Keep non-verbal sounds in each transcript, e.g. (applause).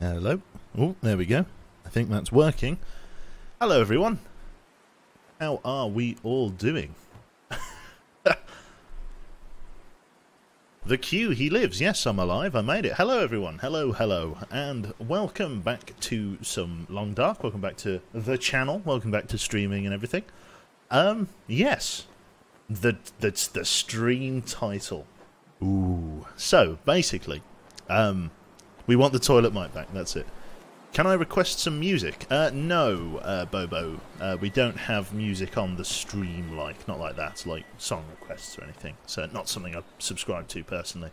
Hello. Oh, there we go. I think that's working. Hello, everyone. How are we all doing? (laughs) the queue, he lives. Yes, I'm alive. I made it. Hello, everyone. Hello, hello. And welcome back to some Long Dark. Welcome back to the channel. Welcome back to streaming and everything. Um, yes. The, that's the stream title. Ooh. So, basically, um, we want the toilet mic back, that's it. Can I request some music? Uh, no, uh, Bobo. Uh, we don't have music on the stream, like, not like that, like song requests or anything. So, not something I subscribe to personally.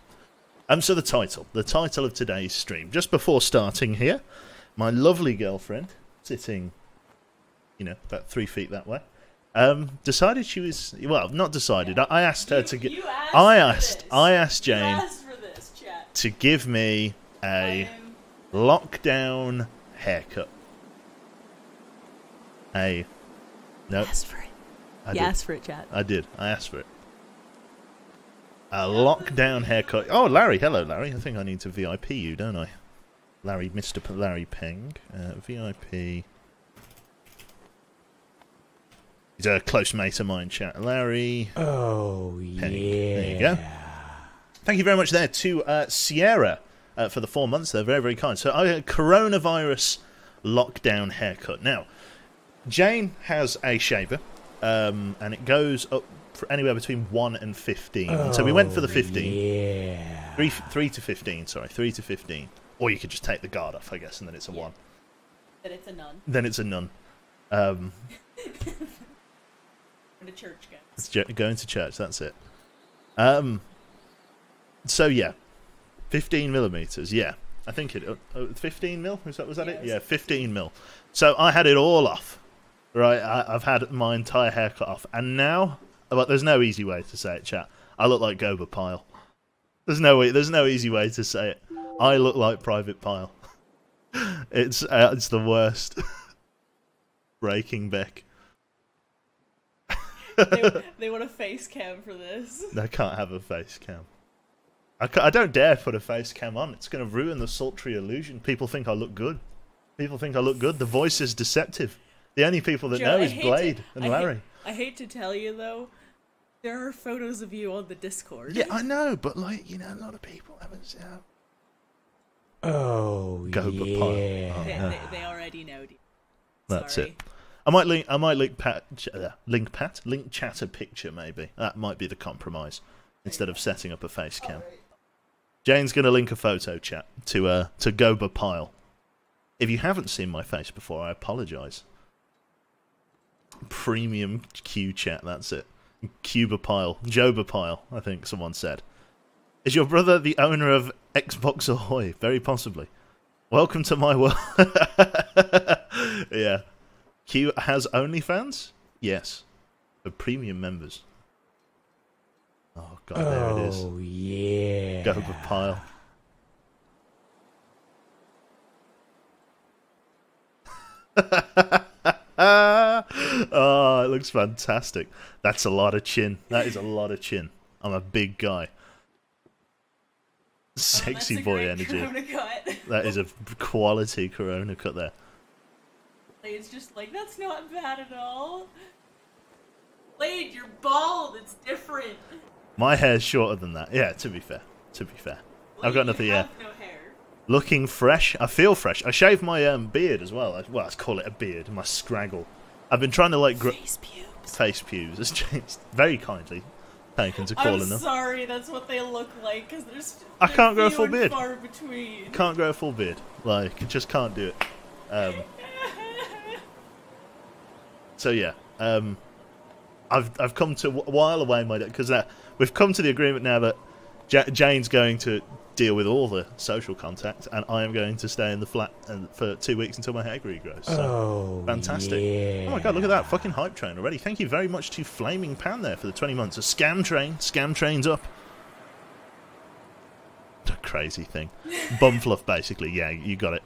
Um, so the title. The title of today's stream. Just before starting here, my lovely girlfriend, sitting, you know, about three feet that way, um, decided she was, well, not decided. I, I asked her You- to get, I asked. I asked Jane asked for this, chat. to give me a I am- lockdown haircut. A no, Ask for it. I You did. asked for it, chat. I did. I asked for it. A lockdown haircut. Oh, Larry. Hello, Larry. I think I need to VIP you, don't I? Larry, Mr. P- Larry Peng. Uh, VIP. He's a close mate of mine, chat. Larry. Oh Penny. yeah. There you go. Thank you very much there to uh, Sierra uh, for the four months. They're very, very kind. So, i uh, coronavirus lockdown haircut. Now, Jane has a shaver, um, and it goes up for anywhere between one and fifteen. so we went for the 15. Yeah. Three, three to fifteen. Sorry, three to fifteen. Or you could just take the guard off, I guess, and then it's a Yeah. one. Then it's a nun. Then it's a none. Um, (laughs) Going to church, guys. It's ju- going to church. That's it. Um. So yeah, fifteen millimeters. Yeah, I think it. Uh, uh, fifteen mil. Was that was that Yeah, it? Yeah, fifteen mil. So I had it all off. Right, I, I've had my entire hair cut off, and now, but there's no easy way to say it, chat. I look like Gomer Pyle. There's no way. There's no easy way to say it. I look like Private Pyle. (laughs) it's uh, it's the worst. (laughs) Breaking back. they, (laughs) they want a face cam for this. They can't have a face cam. I, I don't dare put a face cam on. It's going to ruin the sultry illusion. People think I look good. People think I look good. The voice is deceptive. The only people that Joe, know is hate to- Blade and I hate- Larry. I hate to tell you, though, there are photos of you on the Discord. Yeah, I know, but like you know, a lot of people haven't seen. Oh Go yeah. Papaya. They, Oh, they, they (laughs) already know. That's Sorry. it. I might link. I might link Pat. Uh, link Pat. Link chat a picture. Maybe that might be the compromise instead of setting up a face cam. Jane's going to link a photo chat to uh to Gomer Pyle. If you haven't seen my face before, I apologise. Premium Q chat. That's it. Cuba Pile. Joba Pile. I think someone said. Is your brother the owner of Xbox Ahoy? Very possibly. Welcome to my world. (laughs) yeah. Q has OnlyFans? Yes. For premium members. Oh god, there it is. Oh yeah. Go for pile. (laughs) oh, it looks fantastic. That's a lot of chin. That is a lot of chin. I'm a big guy. Sexy That's a boy energy. That is a quality Corona cut there. It's just like, that's not bad at all. Blade, you're bald. It's different. My hair's shorter than that. Yeah, to be fair. To be fair. I've got nothing. Yeah, no hair. looking fresh. I feel fresh. I shaved my um, beard as well. I, well, let's call it a beard. My scraggle. I've been trying to like gr- Face pubes. face pews. It's changed very kindly. Taken to I'm calling them. sorry, that's what they look like, because there's. I can't grow a full beard. Far between. Can't grow a full beard. Like, just can't do it. Um, (laughs) so yeah, um, I've I've come to a while away my because uh, we've come to the agreement now that ja- Jane's going to deal with all the social contact, and I am going to stay in the flat and for two weeks until my hair regrows. So. Oh Fantastic. Yeah. Oh my god, look at that fucking hype train already. Thank you very much to Flaming Pan there for the 20 months. A scam train. Scam train's up. A crazy thing. (laughs) Bum fluff, basically. Yeah, you got it.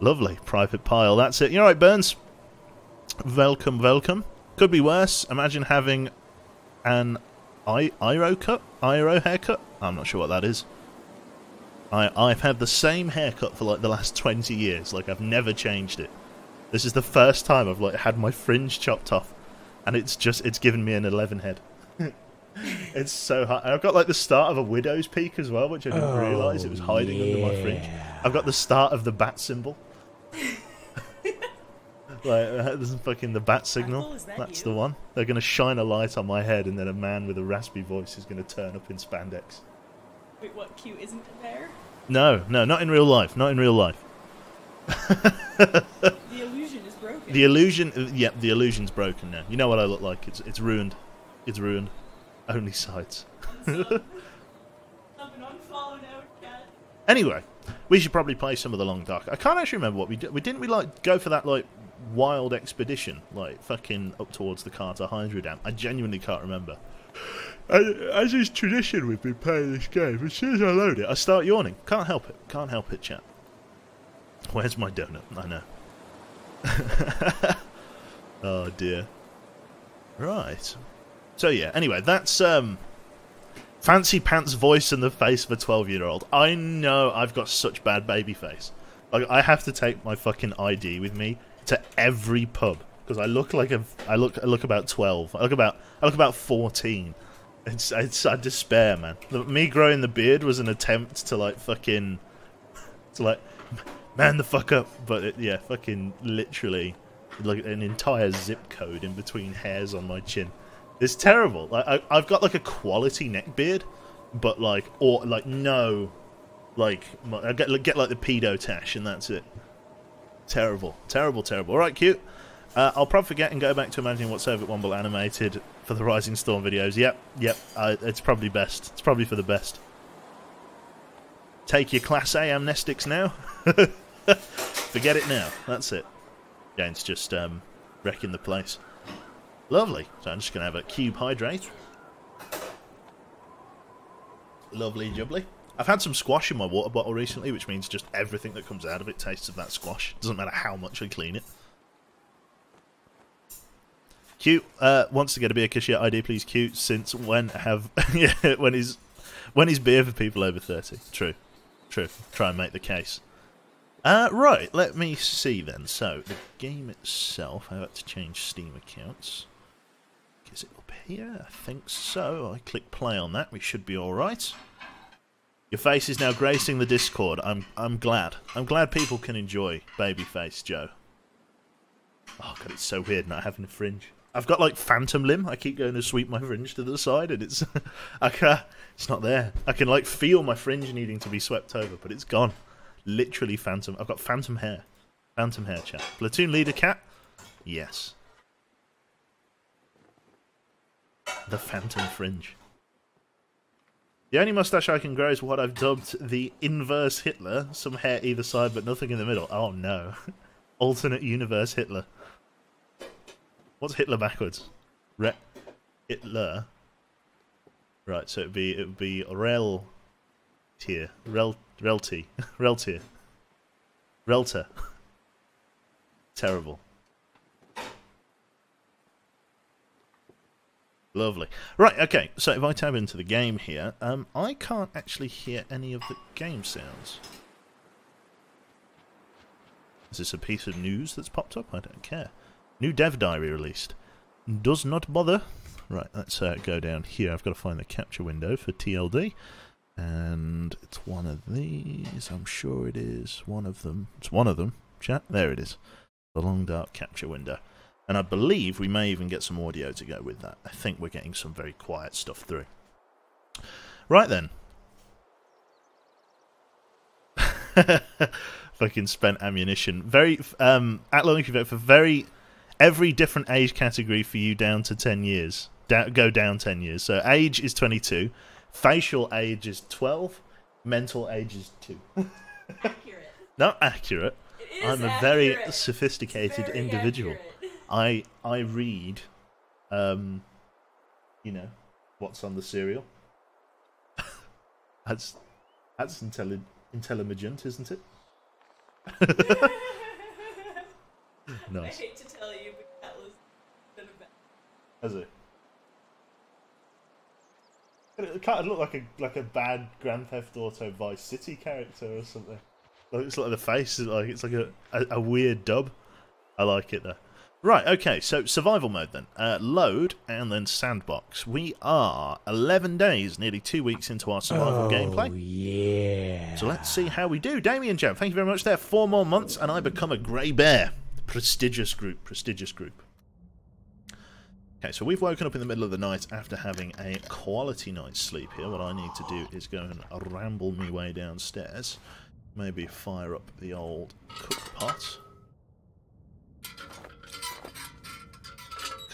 Lovely. Private Pyle. That's it. You're right, Burns. Welcome, welcome. Could be worse. Imagine having an I- Iro cut? Iro haircut? I'm not sure what that is. I, I've had the same haircut for like the last 20 years. Like, I've never changed it. This is the first time I've like had my fringe chopped off, and it's just it's given me an 11 head. (laughs) it's so. And I've got like the start of a widow's peak as well, which I didn't Oh, realise it was hiding under my fringe. I've got the start of the bat symbol. Like uh, there's fucking the bat signal. That That's you? the one. They're gonna shine a light on my head, and then a man with a raspy voice is gonna turn up in spandex. Wait, what? Q isn't there? No, no, not in real life. Not in real life. (laughs) The illusion is broken. The illusion, uh, yeah, the illusion's broken now. You know what I look like? It's it's ruined. It's ruined. Only sides. Sub. (laughs) Sub and unfollow now, cat. Anyway, we should probably play some of the Long Dark. I can't actually remember what we did. We didn't we like go for that like wild expedition, like fucking up towards the Carter Hydro Dam. I genuinely can't remember. As is tradition, we've been playing this game. As soon as I load it, I start yawning. Can't help it. Can't help it, chat. Where's my donut? I know. (laughs) oh dear. Right. So yeah. Anyway, that's um. Fancy pants voice and the face of a 12 year old. I know I've got such bad baby face. Like I have to take my fucking ID with me to every pub because I look like a I look I look about 12. I look about I look about 14. It's it's I despair, man. The, me growing the beard was an attempt to like fucking to like man the fuck up, but it, yeah, fucking literally like an entire zip code in between hairs on my chin. It's terrible. Like I, I've got like a quality neck beard, but like or like no, like I get get like the pedo tash and that's it. Terrible, terrible, terrible. All right, cute. Uh, I'll probably forget and go back to imagining what Soviet Womble animated for the Rising Storm videos. Yep, yep. Uh, it's probably best. It's probably for the best. Take your Class A amnestics now. (laughs) Forget it now. That's it. Jane's just um, wrecking the place. Lovely. So I'm just going to have a cube hydrate. Lovely jubbly. I've had some squash in my water bottle recently, which means just everything that comes out of it tastes of that squash. (laughs) Doesn't matter how much I clean it. Cute uh, wants to get a beer cashier ID, please. Cute. Since when have (laughs) yeah when is when is beer for people over thirty? True, true. Try and make the case. Uh, right, let me see then. So, the game itself, I have to change Steam accounts. Is it up here? I think so. I click play on that. We should be alright. Your face is now gracing the Discord. I'm I'm glad. I'm glad people can enjoy Babyface Joe. Oh god, it's so weird not having a fringe. I've got like phantom limb. I keep going to sweep my fringe to the side, and it's (laughs) I can it's not there. I can like feel my fringe needing to be swept over, but it's gone. Literally phantom. I've got phantom hair. Phantom hair, chat. Platoon leader cat. Yes. The phantom fringe. The only mustache I can grow is what I've dubbed the inverse Hitler. Some hair either side, but nothing in the middle. Oh no. (laughs) Alternate universe Hitler. What's Hitler backwards? Re Hitler. Right, so it'd be it would be rel tier. Rel relti. (laughs) Reltier. Relter. (laughs) Terrible. Lovely. Right, okay, so if I tab into the game here, um, I can't actually hear any of the game sounds. Is this a piece of news that's popped up? I don't care. New dev diary released. Does not bother. Right, let's uh, go down here. I've got to find the capture window for TLD. And it's one of these. I'm sure it is one of them. It's one of them. Chat. There it is. The long dark capture window. And I believe we may even get some audio to go with that. I think we're getting some very quiet stuff through. Right then. (laughs) Fucking spent ammunition. Very um at long vote for very every different age category for you down to ten years. Da- go down ten years. So age is twenty two, facial age is twelve, mental age is two. (laughs) Accurate. Not accurate. I'm a very sophisticated Very individual. accurate. I I read, um, you know, what's on the cereal. (laughs) that's that's intelli- intelligent, isn't it? (laughs) (laughs) nice. I hate to tell you, but that was been a bad. Has it? It kind of look like a like a bad Grand Theft Auto Vice City character or something. Like it's like the face is like it's like a, a, a weird dub. I like it though. Right, okay, so survival mode then. Uh, load and then sandbox. We are 11 days, nearly two weeks into our survival Oh, gameplay. yeah. So let's see how we do. Damien Jam, thank you very much there. Four more months and I become a grey bear. Prestigious group, prestigious group. Okay, so we've woken up in the middle of the night after having a quality night's sleep here. What I need to do is go and ramble me way downstairs. Maybe fire up the old cook pot.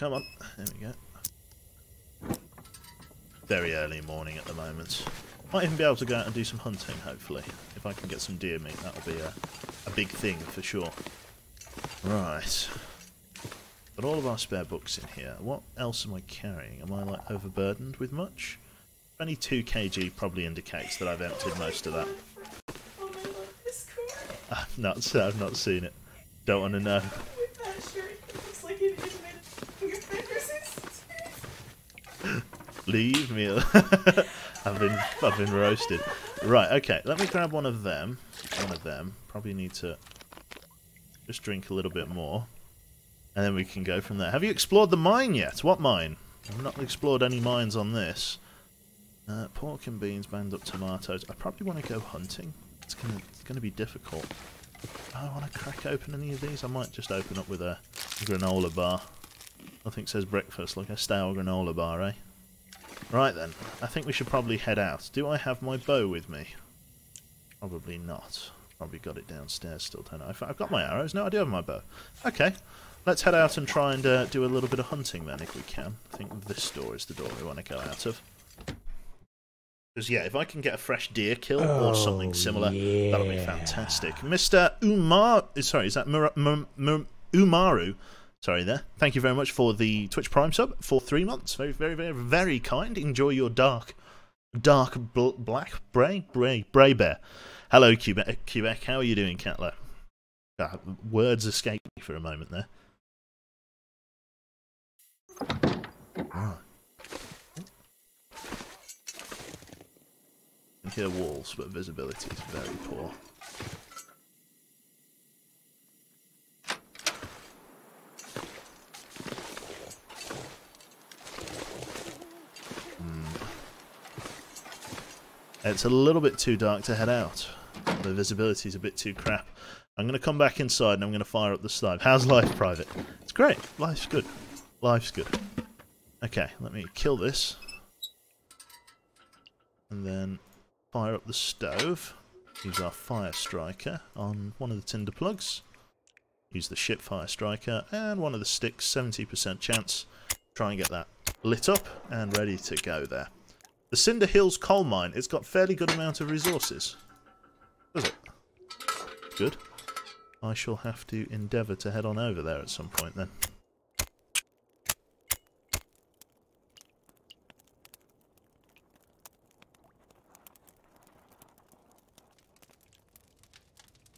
Come on, there we go. Very early morning at the moment. Might even be able to go out and do some hunting, hopefully. If I can get some deer meat, that'll be a, a big thing for sure. Right. Got all of our spare books in here. What else am I carrying? Am I like overburdened with much? 22 kg probably indicates that I've emptied most of that. Oh, I love this. I've not, I've not seen it. Don't want to know. With that shirt, it looks like it is made of fingerprint resistance. Leave me. (laughs) I've been I've been roasted. Right, okay. Let me grab one of them. One of them. Probably need to just drink a little bit more, and then we can go from there. Have you explored the mine yet? What mine? I've not explored any mines on this. Uh, pork and beans, band up tomatoes. I probably want to go hunting. It's gonna it's gonna be difficult. I want to crack open any of these? I might just open up with a granola bar. Nothing says breakfast like a stale granola bar, eh? Right then, I think we should probably head out. Do I have my bow with me? Probably not. Probably got it downstairs still, don't I? I've- got my arrows. No, I do have my bow. Okay, let's head out and try and uh, do a little bit of hunting then, if we can. I think this door is the door we want to go out of. Because, yeah, if I can get a fresh deer kill or something Oh, similar, that'll be fantastic. Mr. Umar... Sorry, is that Mur- Mur- Mur- Umaru? Sorry there. Thank you very much for the Twitch Prime sub for three months. Very, very, very, very kind. Enjoy your dark, dark bl- black bray, bray, bray bear. Hello, Quebec. Quebec. How are you doing, Catler? Ah, words escaped me for a moment there. I can hear walls, but visibility is very poor. It's a little bit too dark to head out. The visibility is a bit too crap. I'm going to come back inside and I'm going to fire up the snipe. How's life, Private? It's great. Life's good. Life's good. Okay, let me kill this. And then fire up the stove. Use our fire striker on one of the tinder plugs. Use the ship fire striker and one of the sticks, 70% chance. Try and get that lit up and ready to go there. The Cinder Hills coal mine, it's got fairly good amount of resources. Does it? Good. I shall have to endeavour to head on over there at some point then.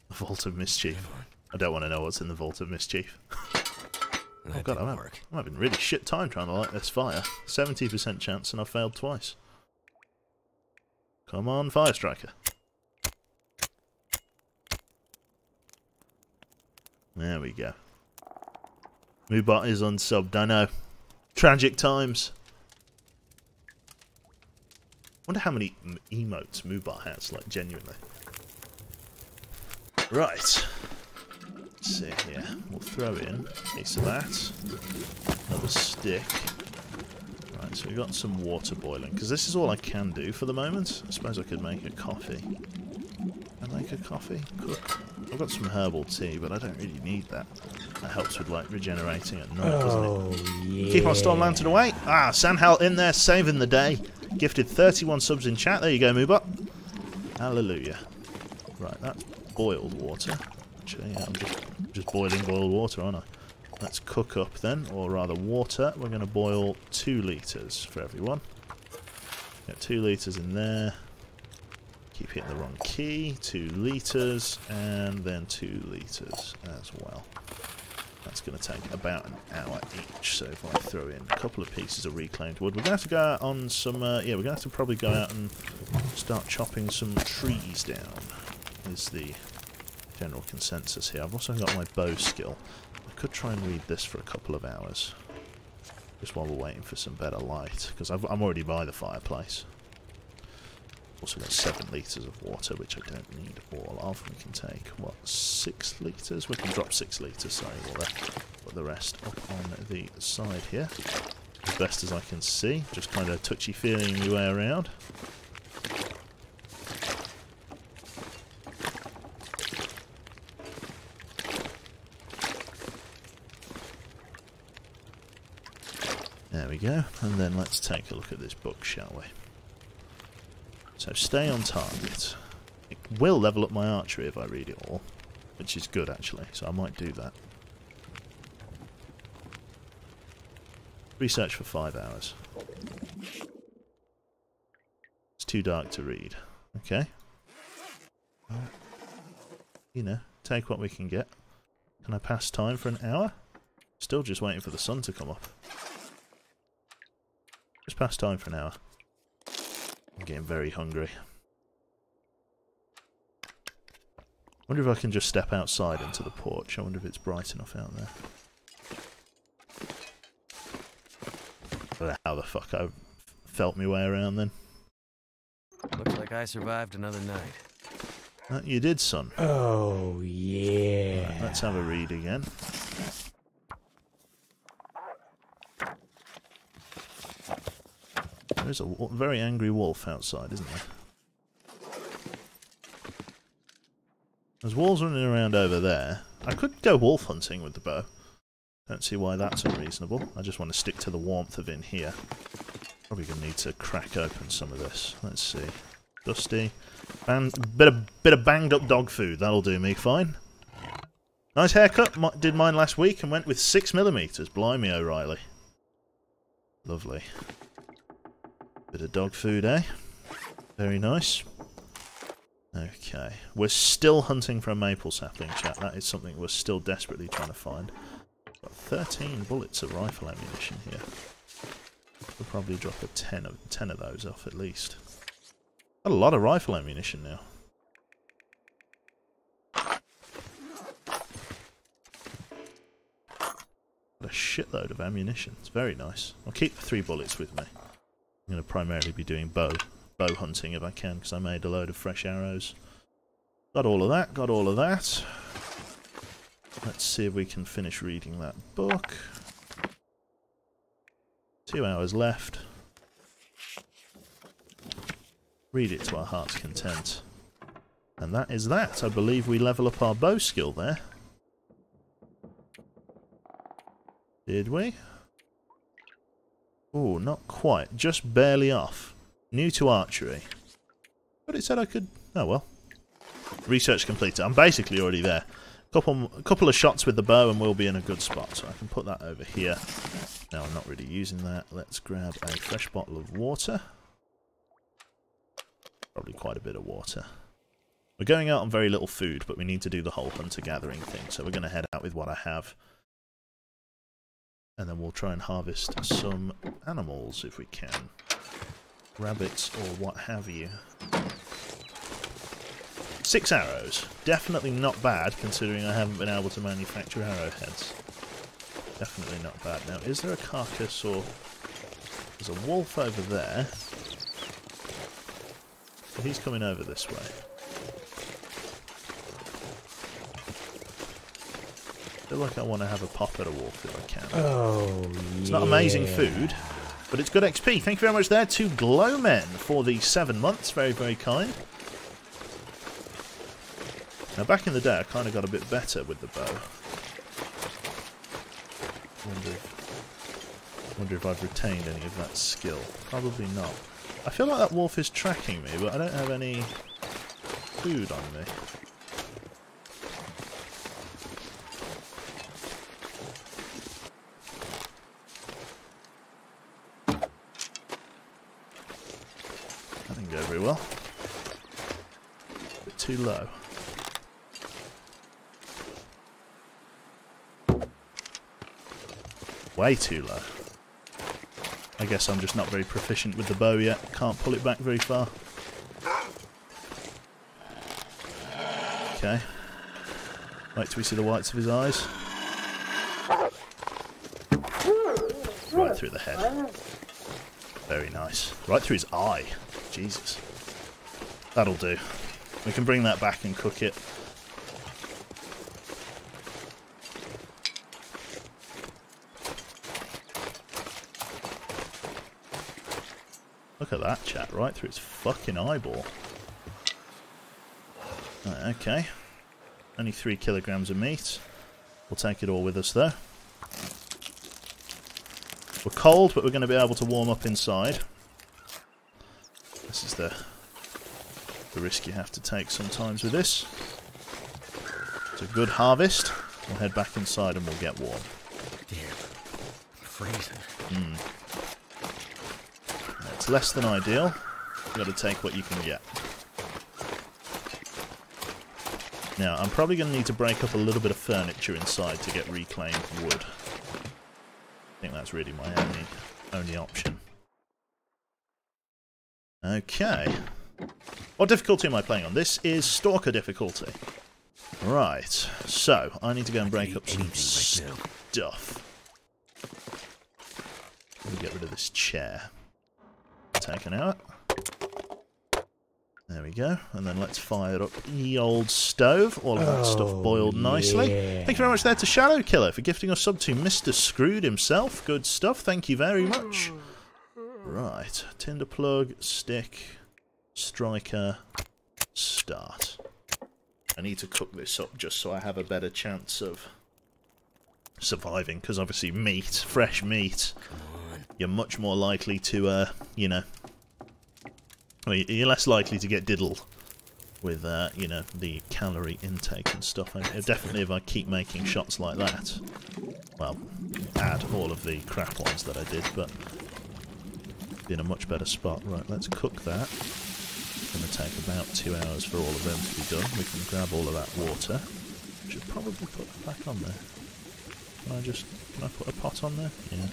The Vault of Mischief. I don't want to know what's in the Vault of Mischief. (laughs) Oh god, I'm, having- I'm having really shit time trying to light this fire. 70% chance and I've failed twice. Come on, Fire Striker. There we go. Moobot is unsubbed, I know. Tragic times. wonder how many emotes Moobot has, like, genuinely. Right. Let's see here. We'll throw in a piece of that. Another stick. So we've got some water boiling. Because this is all I can do for the moment. I suppose I could make a coffee. Can I make a coffee? Cook. I've got some herbal tea, but I don't really need that. That helps with, like, regenerating at night, doesn't it? Oh, yeah. Keep our Storm Lantern away. Ah, Sanhal in there, saving the day. Gifted 31 subs in chat. There you go, Moobot. Hallelujah. Right, that's boiled water. Actually, yeah, I'm just, just boiling boiled water, aren't I? Let's cook up then, or rather water. We're going to boil two litres for everyone. Get two litres in there. Keep hitting the wrong key. Two litres, and then two litres as well. That's going to take about an hour each. So if I throw in a couple of pieces of reclaimed wood, we're going to have to go out on some. Uh, yeah, we're going to have to probably go out and start chopping some trees down. Is the general consensus here. I've also got my bow skill. Could try and read this for a couple of hours, just while we're waiting for some better light, because I'm already by the fireplace. Also got 7 litres of water, which I don't need all of. We can take, what, 6 litres? We can drop 6 litres, sorry, uh, put the rest up on the side here. As best as I can see, just kind of touchy-feeling my way around. We go, and then let's take a look at this book, shall we? So stay on target. It will level up my archery if I read it all, which is good actually, so I might do that. Research for five hours. It's too dark to read. Okay. you know, take what we can get. Can I pass time for an hour? Still just waiting for the sun to come up. Just pass time for an hour. I'm getting very hungry. I wonder if I can just step outside into the porch. I wonder if it's bright enough out there. I don't know how the fuck I felt my way around then. Looks like I survived another night. Uh, you did, son. Oh, yeah. Right, let's have a read again. There's a very angry wolf outside, isn't there? There's wolves running around over there. I could go wolf hunting with the bow. Don't see why that's unreasonable. I just want to stick to the warmth of in here. Probably going to need to crack open some of this. Let's see. Dusty. And bit of, bit of banged up dog food. That'll do me fine. Nice haircut. M did mine last week and went with 6mm. Blimey, O'Reilly. Lovely. Bit of dog food, eh? Very nice. Okay. We're still hunting for a maple sapling, chat. That is something we're still desperately trying to find. Got 13 bullets of rifle ammunition here. We'll probably drop a 10 of, 10 of those off at least. Got a lot of rifle ammunition now. Got a shitload of ammunition. It's very nice. I'll keep the three bullets with me. I'm going to primarily be doing bow bow hunting if I can, because I made a load of fresh arrows. Got all of that, got all of that. Let's see if we can finish reading that book. Two hours left. Read it to our heart's content. And that is that. I believe we level up our bow skill there. Did we? Oh, not quite. Just barely off. New to archery. But it said I could... Oh, well. Research completed. I'm basically already there. Couple, a couple of shots with the bow and we'll be in a good spot. So I can put that over here. Now I'm not really using that. Let's grab a fresh bottle of water. Probably quite a bit of water. We're going out on very little food, but we need to do the whole hunter-gathering thing. So we're going to head out with what I have. And then we'll try and harvest some animals if we can. Rabbits or what have you. Six arrows. Definitely not bad, considering I haven't been able to manufacture arrowheads. Definitely not bad. Now, is there a carcass or... There's a wolf over there. So he's coming over this way. Feel like I want to have a pop at a wolf if I can. Oh, yeah. It's not amazing food, but it's good XP. Thank you very much there to Glowmen for the seven months. Very, very kind. Now, back in the day, I kind of got a bit better with the bow. Wonder if, wonder if I've retained any of that skill. Probably not. I feel like that wolf is tracking me, but I don't have any food on me. Go very well. bit too low. way too low. I guess I'm just not very proficient with the bow yet. Can't pull it back very far. Okay. Wait till we see the whites of his eyes. Right through the head. Very nice. Right through his eye. Jesus. That'll do. We can bring that back and cook it. Look at that chat, right through its fucking eyeball. Okay. Only three kilograms of meat. We'll take it all with us though. We're cold, but we're going to be able to warm up inside. The the risk you have to take sometimes with this. It's a good harvest. We'll head back inside and we'll get warm. Damn. Freezing. Hmm. It's less than ideal. You've got to take what you can get. Now, I'm probably going to need to break up a little bit of furniture inside to get reclaimed wood. I think that's really my only, only option. Okay. What difficulty am I playing on? This is Stalker difficulty. Right, so I need to go and break up some right stuff. Let me get rid of this chair. Taken out. There we go. And then let's fire up the old stove. All of that stuff Oh, boiled nicely. yeah. Thank you very much there to Shadow Killer for gifting us sub to Mr. Screwed himself. Good stuff. Thank you very much. Right. Tinder plug, stick, striker, start. I need to cook this up just so I have a better chance of surviving because obviously meat, fresh meat, you're much more likely to, uh, you know, you're less likely to get diddled with, uh, you know, the calorie intake and stuff. Definitely if I keep making shots like that, well, add all of the crap ones that I did, but be in a much better spot. Right, let's cook that. It's going to take about two hours for all of them to be done. We can grab all of that water. Should probably put that back on there. Can I just can I put a pot on there? Yeah.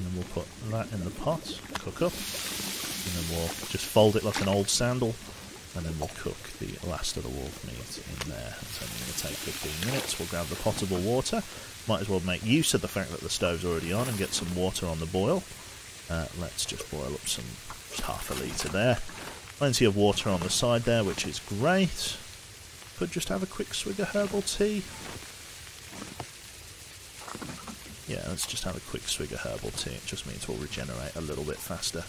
And then we'll put that in the pot, cook up, and then we'll just fold it like an old sandal, and then we'll cook the last of the wolf meat in there. It's only going to take 15 minutes. We'll grab the potable water. Might as well make use of the fact that the stove's already on and get some water on the boil. Uh, let's just boil up some half a litre there. Plenty of water on the side there, which is great. Could just have a quick swig of herbal tea. Yeah, let's just have a quick swig of herbal tea. It just means we'll regenerate a little bit faster.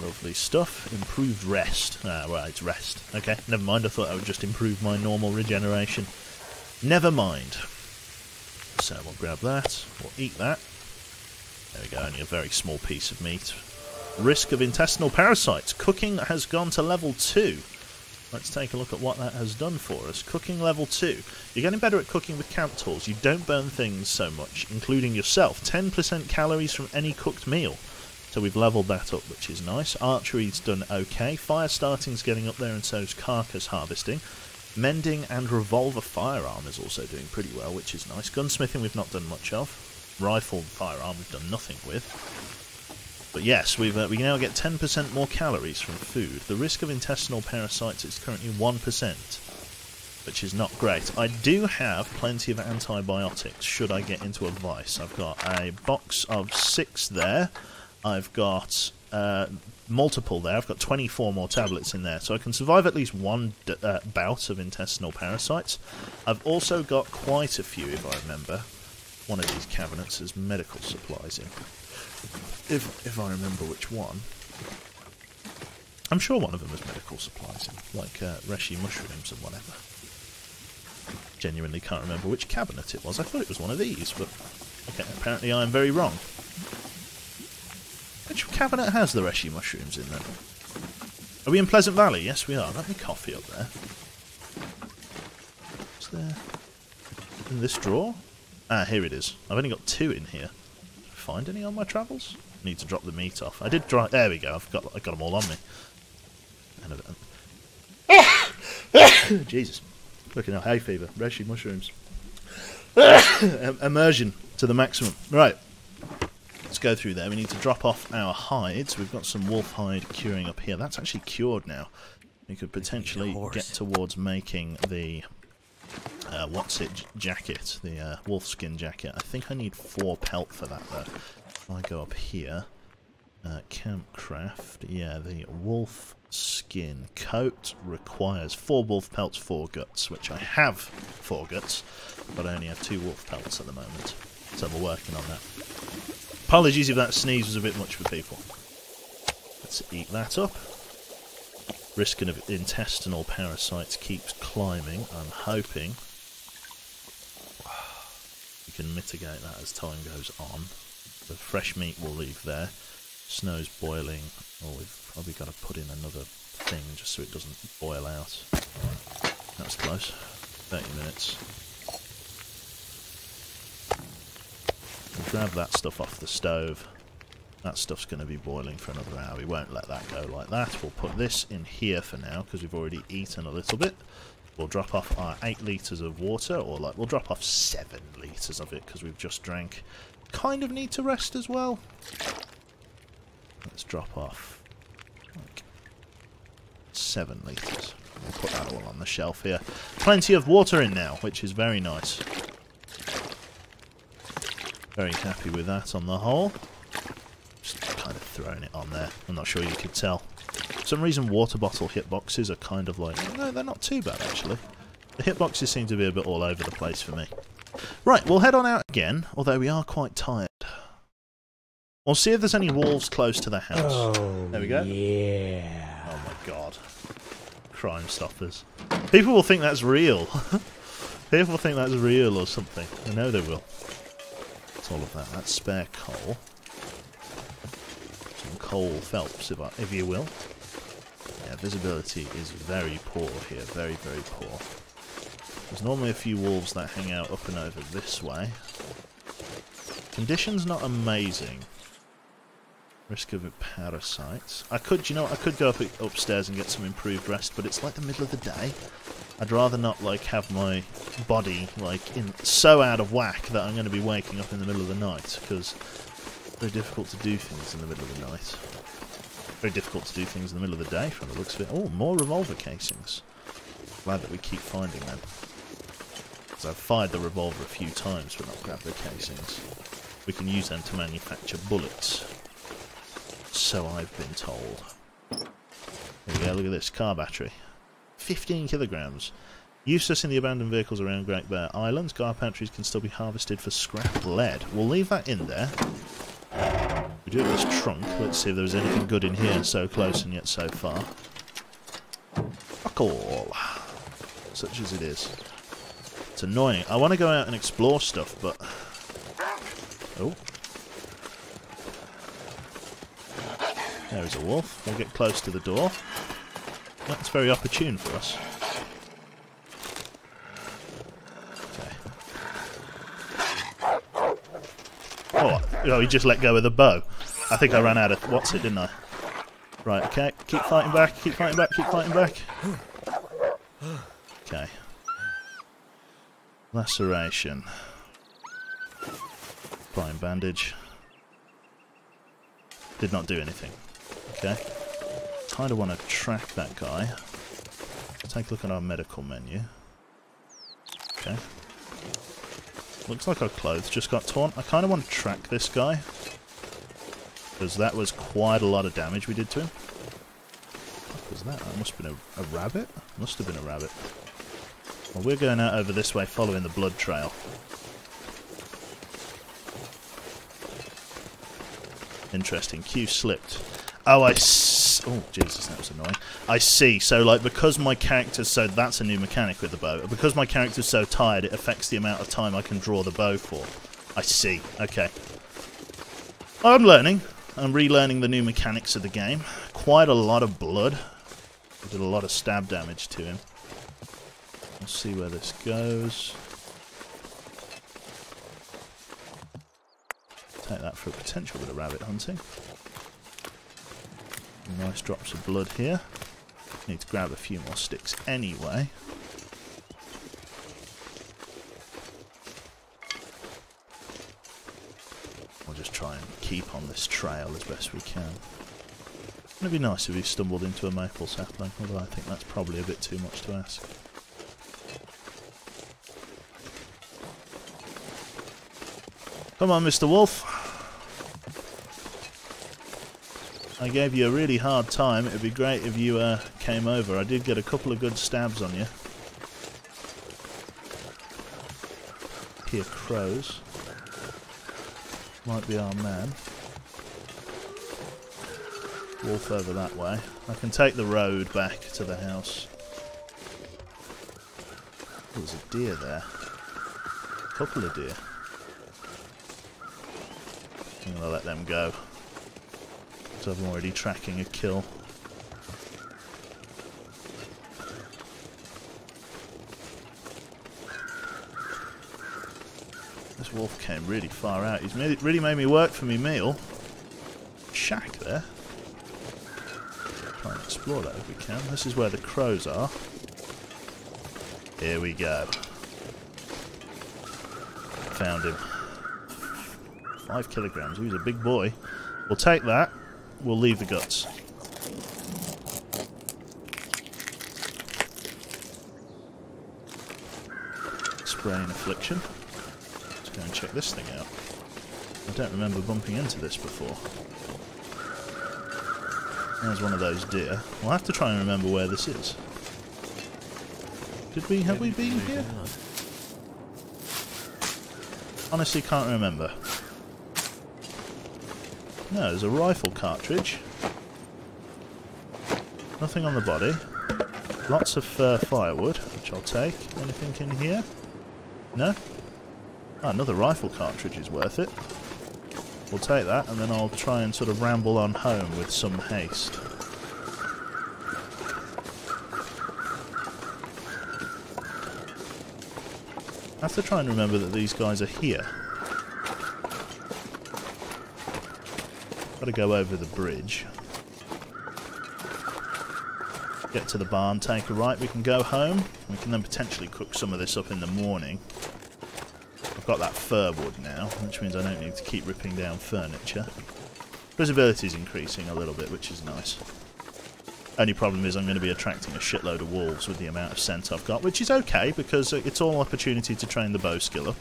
Lovely stuff. Improved rest. Ah, well, it's rest. Okay, never mind. I thought I would just improve my normal regeneration. Never mind. So we'll grab that. We'll eat that. There we go, only a very small piece of meat. Risk of intestinal parasites. Cooking has gone to level 2. Let's take a look at what that has done for us. Cooking level 2. You're getting better at cooking with camp tools. You don't burn things so much, including yourself. 10% calories from any cooked meal. So we've leveled that up, which is nice. Archery's done okay. Fire starting's getting up there, and so's carcass harvesting. Mending and revolver firearm is also doing pretty well, which is nice. Gunsmithing we've not done much of. Rifle firearm we've done nothing with. But yes, we've uh, we now get 10% more calories from food. The risk of intestinal parasites is currently 1%, which is not great. I do have plenty of antibiotics should I get into a vice. I've got a box of six there. I've got uh, multiple there. I've got 24 more tablets in there, so I can survive at least one uh, bout of intestinal parasites. I've also got quite a few, if I remember. One of these cabinets has medical supplies in. If if I remember which one. I'm sure one of them has medical supplies in, like uh, Reishi mushrooms and whatever. Genuinely can't remember which cabinet it was. I thought it was one of these, but okay, apparently I am very wrong. Which cabinet has the Reishi mushrooms in then? Are we in Pleasant Valley? Yes, we are. Let me coffee up there. What's there? In this drawer? Ah, here it is. I've only got two in here. Find any on my travels? Need to drop the meat off. I did dry. There we go. I've got. I got them all on me. And a- (coughs) Jesus, looking at hay fever. Reishi mushrooms. (coughs) Immersion to the maximum. Right. Let's go through there. We need to drop off our hides. We've got some wolf hide curing up here. That's actually cured now. We could potentially get towards making the uh, what's it jacket, the uh, wolf skin jacket. I think I need four pelt for that though. If I go up here, uh, campcraft, yeah, the wolf skin coat requires four wolf pelts, four guts, which I have four guts, but I only have two wolf pelts at the moment, so we're working on that. Apologies if that sneeze was a bit much for people. Let's eat that up. Risk of intestinal parasites keeps climbing. I'm hoping we can mitigate that as time goes on. The fresh meat will leave there. Snow's boiling. Oh, we've probably got to put in another thing just so it doesn't boil out. That's close. 30 minutes. We'll grab that stuff off the stove. That stuff's going to be boiling for another hour. We won't let that go like that. We'll put this in here for now because we've already eaten a little bit. We'll drop off our 8 litres of water, or like, we'll drop off 7 litres of it because we've just drank. Kind of need to rest as well. Let's drop off like 7 litres. We'll put that all on the shelf here. Plenty of water in now, which is very nice. Very happy with that on the whole. Just kind of throwing it on there. I'm not sure you could tell. For some reason water bottle hitboxes are kind of like... No, they're not too bad actually. The hitboxes seem to be a bit all over the place for me. Right, we'll head on out again, although we are quite tired. We'll see if there's any walls close to the house. Oh, There we go. Yeah. Oh my god. Crime Stoppers. People will think that's real. (laughs) People will think that's real or something. I know they will. It's all of that. That's spare coal. Coal phelps, if, I, if you will. Yeah, visibility is very poor here. Very, very poor. There's normally a few wolves that hang out up and over this way. Conditions not amazing. Risk of parasites. I could, you know, I could go up upstairs and get some improved rest, but it's like the middle of the day. I'd rather not like have my body like in so out of whack that I'm going to be waking up in the middle of the night because very difficult to do things in the middle of the night. Very difficult to do things in the middle of the day from the looks of it. Oh, more revolver casings. Glad that we keep finding them. Because I've fired the revolver a few times but not grabbed the casings. We can use them to manufacture bullets. So I've been told. There we go, look at this, car battery. 15 kilograms. Useless in the abandoned vehicles around Great Bear Island. Car batteries can still be harvested for scrap lead. We'll leave that in there. Do have this trunk. Let's see if there's anything good in here. So close and yet so far. Fuck all. Such as it is. It's annoying. I want to go out and explore stuff, but... Oh. There is a wolf. We'll get close to the door. That's very opportune for us. Okay. Oh, oh, he just let go of the bow. I think I ran out of what's it, didn't I? Right, okay. Keep fighting back, keep fighting back, keep fighting back. Okay. Laceration. Prime bandage. Did not do anything. Okay. Kind of want to track that guy. Take a look at our medical menu. Okay. Looks like our clothes just got torn. I kind of want to track this guy. Because that was quite a lot of damage we did to him. What was that? That must have been a, a rabbit? Must have been a rabbit. Well, we're going out over this way following the blood trail. Interesting. Q slipped. Oh, I. Oh, Jesus, that was annoying. I see. So, like, because my character's so. That's a new mechanic with the bow. Because my character's so tired, it affects the amount of time I can draw the bow for. I see. Okay. I'm learning. I'm relearning the new mechanics of the game. Quite a lot of blood. I did a lot of stab damage to him. We'll see where this goes. Take that for a potential bit of rabbit hunting. Nice drops of blood here. Need to grab a few more sticks anyway. this trail as best we can. It'd be nice if we stumbled into a maple sapling, although I think that's probably a bit too much to ask. Come on, Mr. Wolf. I gave you a really hard time. It'd be great if you uh, came over. I did get a couple of good stabs on you. Here, crows. Might be our man. Wolf over that way. I can take the road back to the house. There's a deer there. A couple of deer. I'm gonna let them go. So I'm already tracking a kill. This wolf came really far out. He's made, it really made me work for me meal. Shack there. Explore that if we can. This is where the crows are. Here we go. Found him. Five kilograms. He's a big boy. We'll take that. We'll leave the guts. Spraying affliction. Let's go and check this thing out. I don't remember bumping into this before. There's one of those deer. We'll have to try and remember where this is. Did we have we been here? Honestly can't remember. No, there's a rifle cartridge. Nothing on the body. Lots of uh, firewood, which I'll take. Anything in here? No? Ah, another rifle cartridge is worth it. We'll take that, and then I'll try and sort of ramble on home with some haste. I have to try and remember that these guys are here. Got to go over the bridge. Get to the barn, take a right, we can go home. We can then potentially cook some of this up in the morning. I've got that fir wood now, which means I don't need to keep ripping down furniture. Visibility is increasing a little bit, which is nice. Only problem is I'm going to be attracting a shitload of wolves with the amount of scent I've got, which is okay because it's all opportunity to train the bow skill up.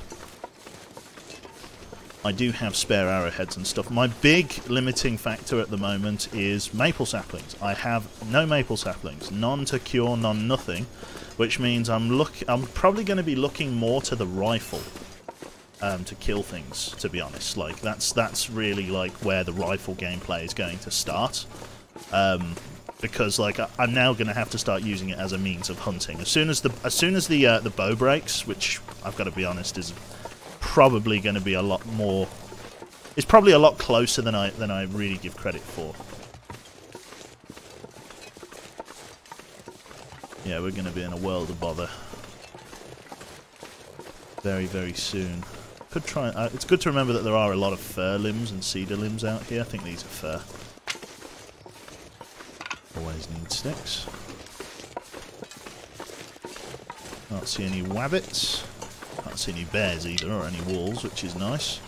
I do have spare arrowheads and stuff. My big limiting factor at the moment is maple saplings. I have no maple saplings, none to cure, none nothing, which means I'm look. I'm probably going to be looking more to the rifle um, to kill things. To be honest, like that's that's really like where the rifle gameplay is going to start. Um, because like I, am now going to have to start using it as a means of hunting. As soon as the as soon as the uh, the bow breaks, which I've got to be honest is probably going to be a lot more. It's probably a lot closer than I than I really give credit for. Yeah, we're going to be in a world of bother very very soon. Could try. Uh, it's good to remember that there are a lot of fir limbs and cedar limbs out here. I think these are fir. Always need sticks. Can't see any wabbits. Can't see any bears either, or any wolves, which is nice.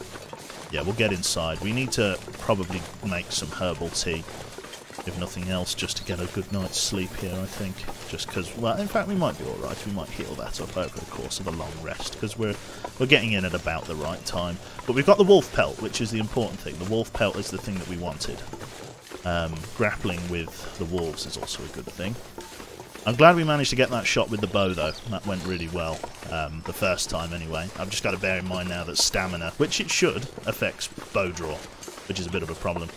Yeah, we'll get inside. We need to probably make some herbal tea, if nothing else, just to get a good night's sleep here, I think. Just because, well, in fact, we might be alright. We might heal that up over the course of a long rest, because we're, we're getting in at about the right time. But we've got the wolf pelt, which is the important thing. The wolf pelt is the thing that we wanted. Um, grappling with the wolves is also a good thing. I'm glad we managed to get that shot with the bow, though. That went really well, um, the first time anyway. I've just got to bear in mind now that stamina, which it should, affects bow draw, which is a bit of a problem.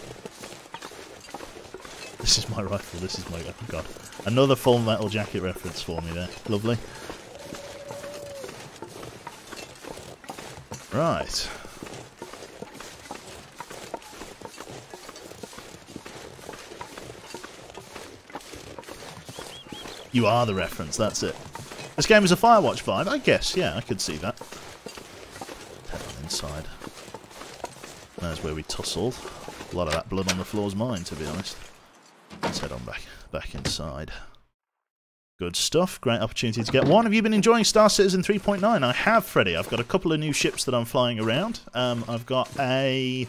This is my rifle, this is my... Oh god. Another Full Metal Jacket reference for me there. Lovely. Right. You are the reference, that's it. This game is a Firewatch vibe, I guess, yeah, I could see that. Inside. There's where we tussled. A lot of that blood on the floor is mine, to be honest. Let's head on back, back inside. Good stuff. Great opportunity to get one. Have you been enjoying Star Citizen 3.9? I have, Freddy. I've got a couple of new ships that I'm flying around. Um, I've got a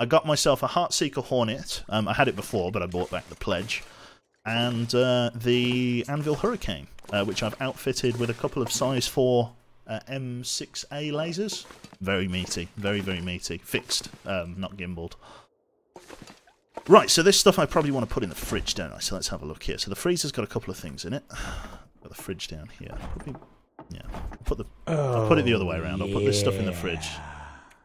I got myself a Heartseeker Hornet. Um, I had it before, but I bought back the pledge. And uh, the Anvil Hurricane, uh, which I've outfitted with a couple of size 4 uh, M6A lasers. Very meaty. Very, very meaty. Fixed, um, not gimbaled. Right, so this stuff I probably want to put in the fridge, don't I? So let's have a look here. So the freezer's got a couple of things in it. (sighs) Got the fridge down here. Probably, yeah. I'll put the I'll put it the other way around. I'll put this stuff in the oh, fridge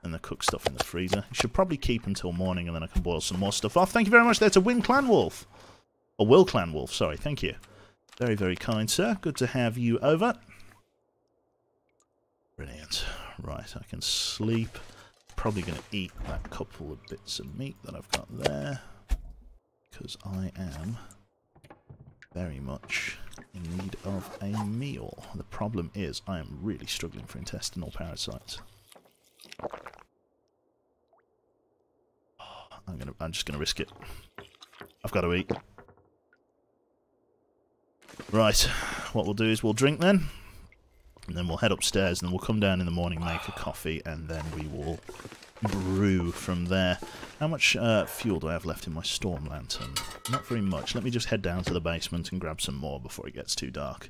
and the cooked stuff in the freezer. You should probably keep until morning and then I can boil some more stuff off. Thank you very much there to Win Clan Wolf. Or Will Clan Wolf, sorry. Thank you. Very, very kind, sir. Good to have you over. Brilliant. Right, I can sleep. Probably going to eat that couple of bits of meat that I've got there. Because I am very much in need of a meal. The problem is I am really struggling for intestinal parasites. I'm gonna I'm just gonna risk it. I've got to eat. Right, what we'll do is we'll drink then. And then we'll head upstairs and then we'll come down in the morning, make a coffee, and then we will brew from there. How much uh, fuel do I have left in my storm lantern? Not very much. Let me just head down to the basement and grab some more before it gets too dark.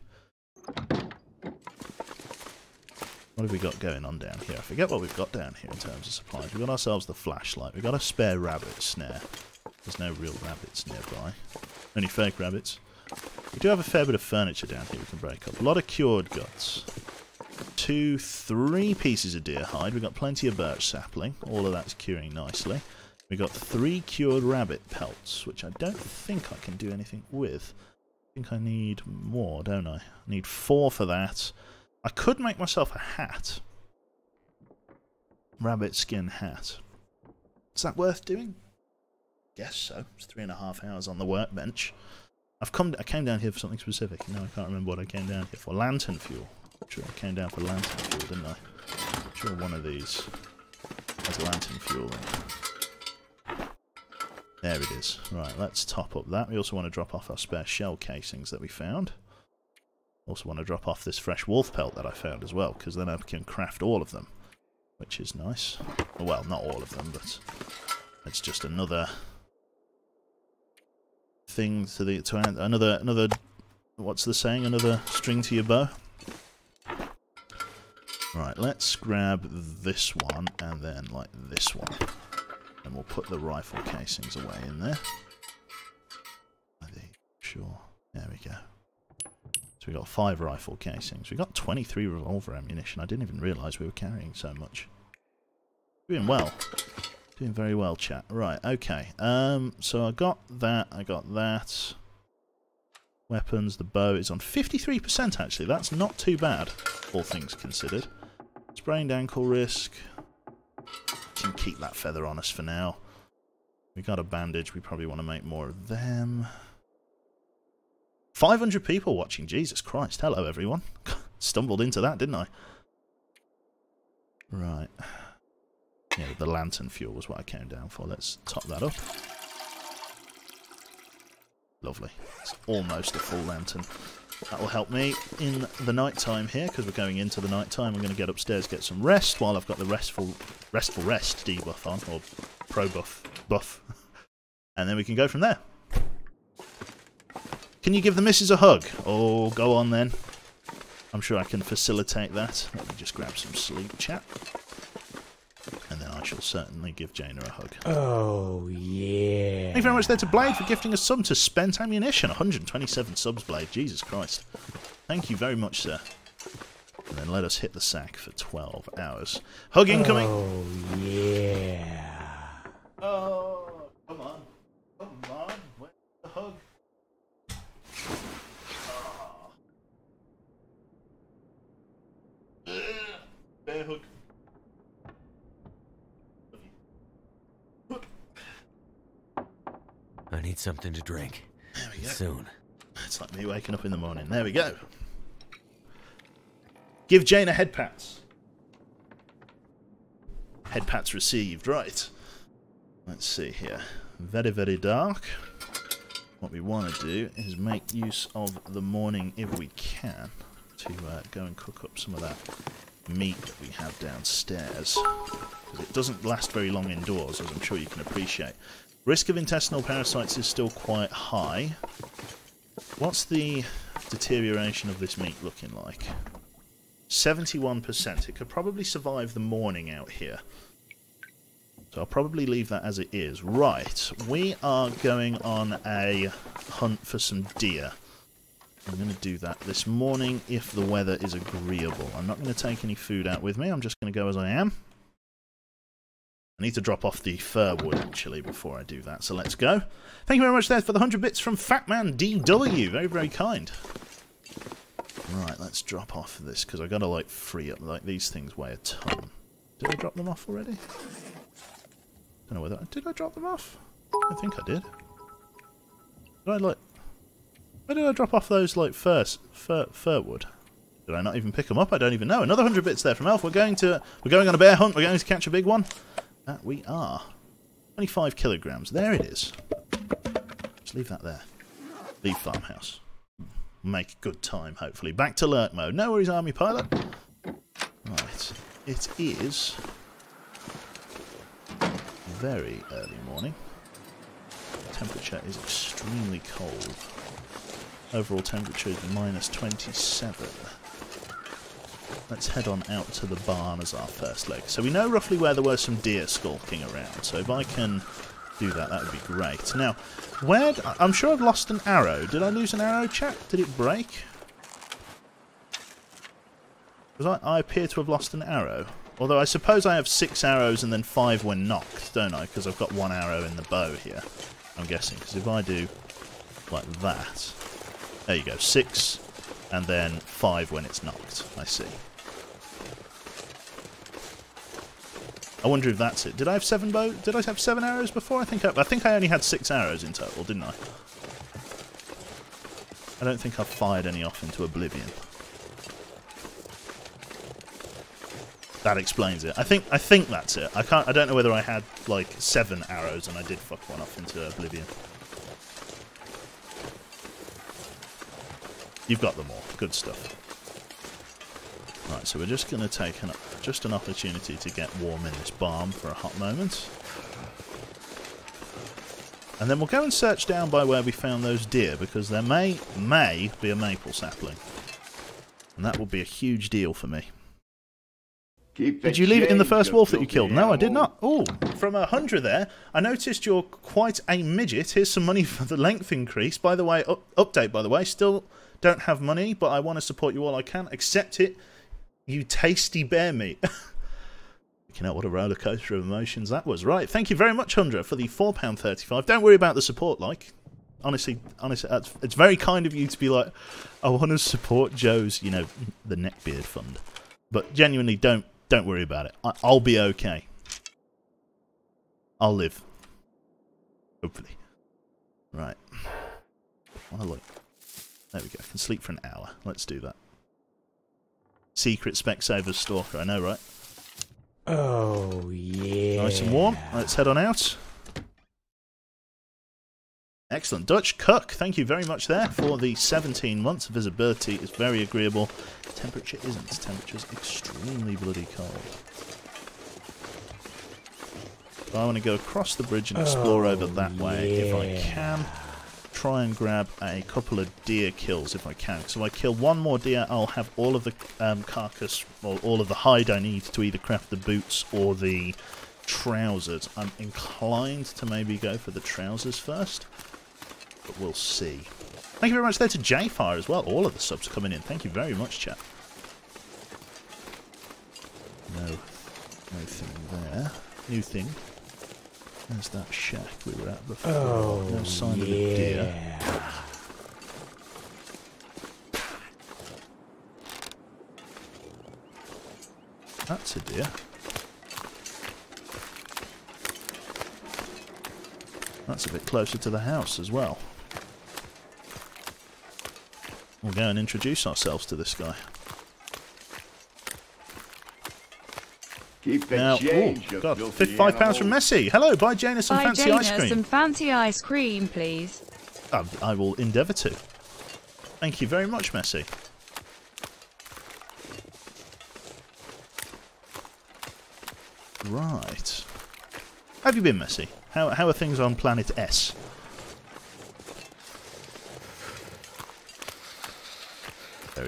What have we got going on down here? I forget what we've got down here in terms of supplies. We've got ourselves the flashlight. We've got a spare rabbit snare. There's no real rabbits nearby. Only fake rabbits. We do have a fair bit of furniture down here we can break up. A lot of cured guts. Two, three pieces of deer hide. We've got plenty of birch sapling. All of that's curing nicely. We've got three cured rabbit pelts, which I don't think I can do anything with. I think I need more, don't I? I need four for that. I could make myself a hat. Rabbit skin hat. Is that worth doing? Guess so. It's three and a half hours on the workbench. I've come. I came down here for something specific. No, I can't remember what I came down here for. Lantern fuel. Sure, I came down for lantern fuel, didn't I? sure, one of these has lantern fuel. In. There it is. Right, let's top up that. We also want to drop off our spare shell casings that we found. Also want to drop off this fresh wolf pelt that I found as well, because then I can craft all of them, which is nice. Well, not all of them, but it's just another thing to the to another another what's the saying? Another string to your bow. Right, let's grab this one and then like this one, and we'll put the rifle casings away in there. I think sure. There we go. So we got five rifle casings. We got 23 revolver ammunition. I didn't even realise we were carrying so much. Doing well. Doing very well, chat. Right, okay. Um, so I got that, I got that. Weapons, the bow is on 53% actually. That's not too bad, all things considered. Sprained ankle risk. Can keep that feather on us for now. We got a bandage, we probably want to make more of them. 500 people watching, Jesus Christ. Hello everyone. (laughs) Stumbled into that, didn't I? Right. Yeah, the lantern fuel was what I came down for. Let's top that up. Lovely. It's almost a full lantern. That will help me in the night time here, because we're going into the night time. I'm going to get upstairs, get some rest, while I've got the restful restful rest debuff on, or pro buff buff. (laughs) and then we can go from there. Can you give the missus a hug? Oh, go on then. I'm sure I can facilitate that. Let me just grab some sleep, chat. And then I shall certainly give Jaina a hug. Oh, yeah. Thank you very much there to Blade for gifting us some to spent ammunition. 127 subs, Blade. Jesus Christ. Thank you very much, sir. And then let us hit the sack for 12 hours. Hug incoming. Oh, yeah. Oh, come on. Come on. Where's the hug? Oh. Bear hug. I need something to drink. There we go. Soon. It's like me waking up in the morning. There we go. Give Jane a head pats. Head pats received. Right. Let's see here. Very, very dark. What we want to do is make use of the morning if we can to uh, go and cook up some of that meat that we have downstairs. 'Cause it doesn't last very long indoors, as I'm sure you can appreciate. Risk of intestinal parasites is still quite high. What's the deterioration of this meat looking like? 71%. It could probably survive the morning out here. So I'll probably leave that as it is. Right, we are going on a hunt for some deer. I'm going to do that this morning if the weather is agreeable. I'm not going to take any food out with me. I'm just going to go as I am. I need to drop off the fir wood actually before I do that. So let's go. Thank you very much there for the 100 bits from Fatman DW. Very, very kind. Right, let's drop off this because i got to like free up. Like these things weigh a ton. Did I drop them off already? Don't know whether did I drop them off. I think I did. Did I like? Where did I drop off those like first fir, fir wood? Did I not even pick them up? I don't even know. Another hundred bits there from Elf. We're going to we're going on a bear hunt. We're going to catch a big one. That we are. 25 kilograms. There it is. Just leave that there. Leave farmhouse. Make good time, hopefully. Back to lurk mode. No worries, army pilot. Right. It is very early morning. Temperature is extremely cold. Overall temperature is minus 27. Let's head on out to the barn as our first leg. So we know roughly where there were some deer skulking around. So if I can do that, that would be great. Now, where... I'm sure I've lost an arrow. Did I lose an arrow, chat? Did it break? Because I, I appear to have lost an arrow. Although I suppose I have six arrows and then five when knocked, don't I? Because I've got one arrow in the bow here. I'm guessing. Because if I do like that... There you go. Six and then five when it's knocked. I see. I wonder if that's it. Did I have seven bow? Did I have seven arrows before? I think I, I think I only had six arrows in total, didn't I? I don't think I fired any off into oblivion. That explains it. I think I think that's it. I can't. I don't know whether I had like seven arrows and I did fuck one off into oblivion. You've got them all. Good stuff. Right, so we're just going to take an, just an opportunity to get warm in this barn for a hot moment. And then we'll go and search down by where we found those deer, because there may, may be a maple sapling. And that will be a huge deal for me. Keep Did you leave it in the first wolf that you killed? No, I did not. Oh, from a hundred there. I noticed you're quite a midget. Here's some money (laughs) for the length increase. By the way, up, update. By the way, still don't have money, but I want to support you all I can. Accept it, you tasty bear meat. (laughs) You know what a roller coaster of emotions that was. Right, thank you very much, Hundra, for the four pound thirty-five. Don't worry about the support, like. Honestly, honestly, it's very kind of you to be like, I want to support Joe's, you know, the neckbeard fund. But genuinely, don't don't worry about it. I, I'll be okay. I'll live. Hopefully. Right. Want to look? There we go. I can sleep for an hour. Let's do that. Secret Specsavers Stalker. I know, right? Oh, yeah. Nice and warm. Let's head on out. Excellent. Dutch Cook, thank you very much there for the 17 months. Visibility is very agreeable. Temperature isn't. Temperature's extremely bloody cold. I want to go across the bridge and explore over that way if I oh, can. Try and grab a couple of deer kills if I can. So if I kill one more deer, I'll have all of the um, carcass, or all of the hide I need to either craft the boots or the trousers. I'm inclined to maybe go for the trousers first, but we'll see. Thank you very much there to Jfire as well. All of the subs coming in. Thank you very much, chat. No, no thing there. New thing. There's that shack we were at before. Oh, no sign of a deer. yeah. That's a deer. That's a bit closer to the house as well. We'll go and introduce ourselves to this guy. Keep the now, change, oh, God, fifty-five pounds from Messi. Hello, buy Jana some buy fancy Jana ice cream. some fancy ice cream, please. I, I will endeavour to. Thank you very much, Messi. Right. Have you been, Messi? How, how are things on planet S?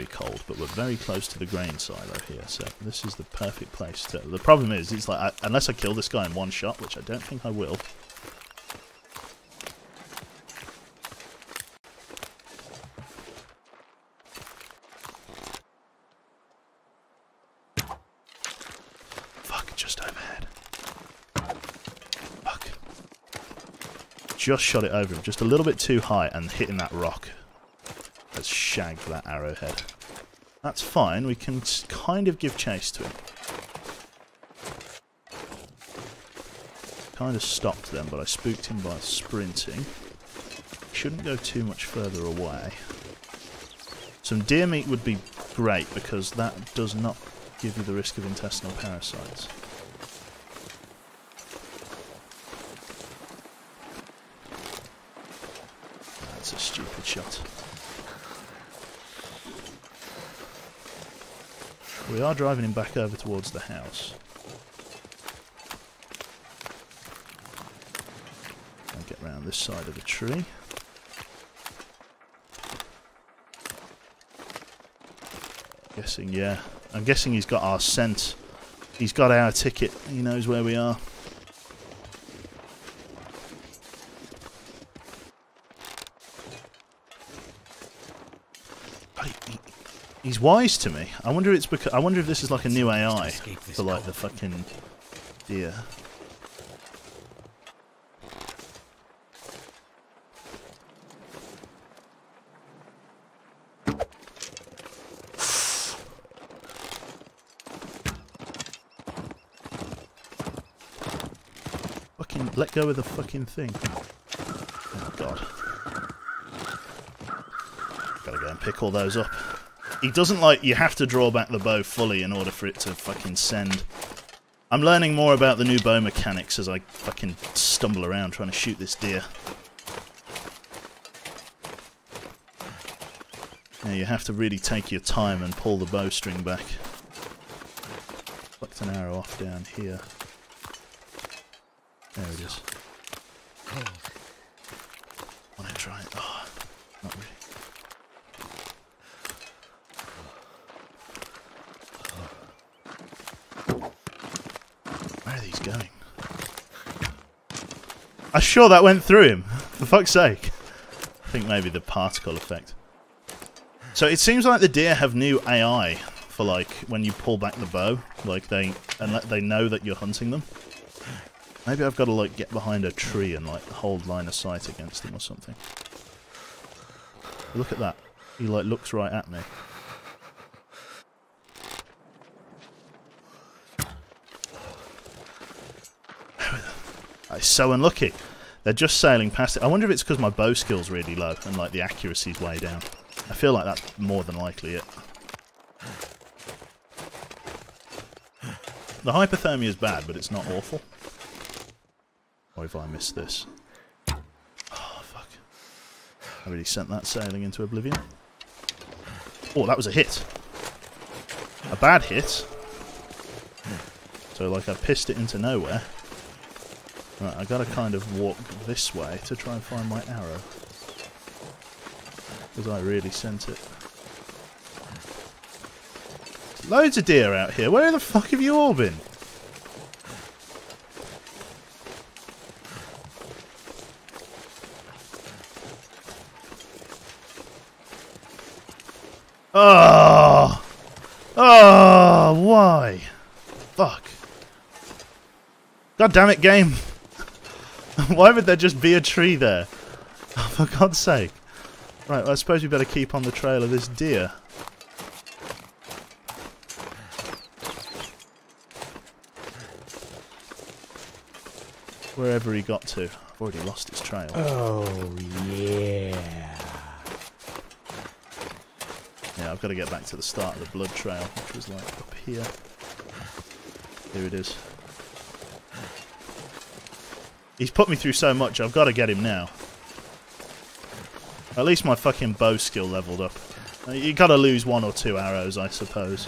Very cold, but we're very close to the grain silo here, so this is the perfect place to... The problem is, it's like, I, unless I kill this guy in one shot, which I don't think I will, Fuck, just overhead. Fuck. Just shot it over him, just a little bit too high, and hitting that rock has for that arrowhead. That's fine, we can kind of give chase to him. Kind of stopped them, but I spooked him by sprinting. Shouldn't go too much further away. Some deer meat would be great because that does not give you the risk of intestinal parasites. That's a stupid shot. We are driving him back over towards the house. I'll get round this side of the tree. Guessing, yeah. I'm guessing he's got our scent. He's got our ticket. He knows where we are. God, he- he- He's wise to me. I wonder it's because I wonder if this is like a new AI for like the fucking deer. Fucking let go of the fucking thing. Oh god. Gotta go and pick all those up. He doesn't like you have to draw back the bow fully in order for it to fucking send. I'm learning more about the new bow mechanics as I fucking stumble around trying to shoot this deer. Yeah, you have to really take your time and pull the bowstring back. Fucked an arrow off down here. There it is. Want to try it? Oh, not really. Where are these going? I'm sure that went through him. For fuck's sake. I think maybe the particle effect. So it seems like the deer have new AI for like when you pull back the bow, like they and let- they know that you're hunting them. Maybe I've got to like get behind a tree and like hold line of sight against them or something. Look at that. He like looks right at me. It's so unlucky. They're just sailing past it. I wonder if it's because my bow skill's really low and like the accuracy's way down. I feel like that's more than likely it. The hypothermia is bad, but it's not awful. Or if I missed this? Oh, fuck. I really sent that sailing into oblivion. Oh, that was a hit. A bad hit. So, like, I pissed it into nowhere. Right, I gotta kind of walk this way to try and find my arrow. Because I really sent it. Loads of deer out here. Where the fuck have you all been? Oh! Oh, why? Fuck. God damn it, game. (laughs) why would there just be a tree there? (laughs) Oh, for God's sake. Right, well, I suppose we better keep on the trail of this deer. Wherever he got to. I've already lost his trail. Oh, yeah. Yeah, I've got to get back to the start of the blood trail, which was like up here. Here it is. He's put me through so much, I've got to get him now. At least my fucking bow skill leveled up. You gotta lose one or two arrows, I suppose.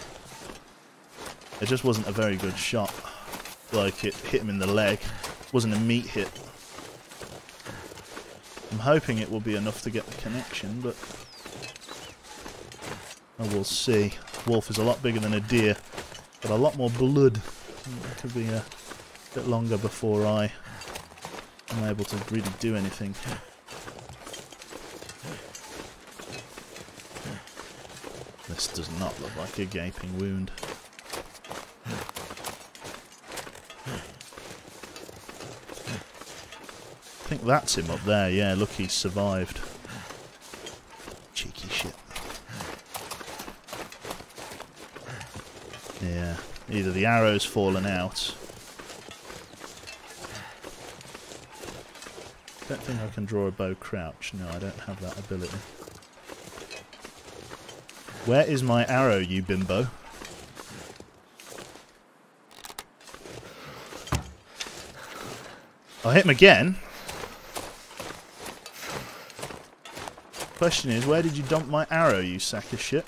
It just wasn't a very good shot. like it hit him in the leg. wasn't a meat hit. I'm hoping it will be enough to get the connection, but I will see. Wolf is a lot bigger than a deer, but a lot more blood. It could be a bit longer before I am able to really do anything. This does not look like a gaping wound. I think that's him up there, yeah, look he's survived. Cheeky shit. Yeah, either the arrow's fallen out. I don't think I can draw a bow crouch. No, I don't have that ability. Where is my arrow, you bimbo? I'll hit him again. Question is, where did you dump my arrow, you sack of shit?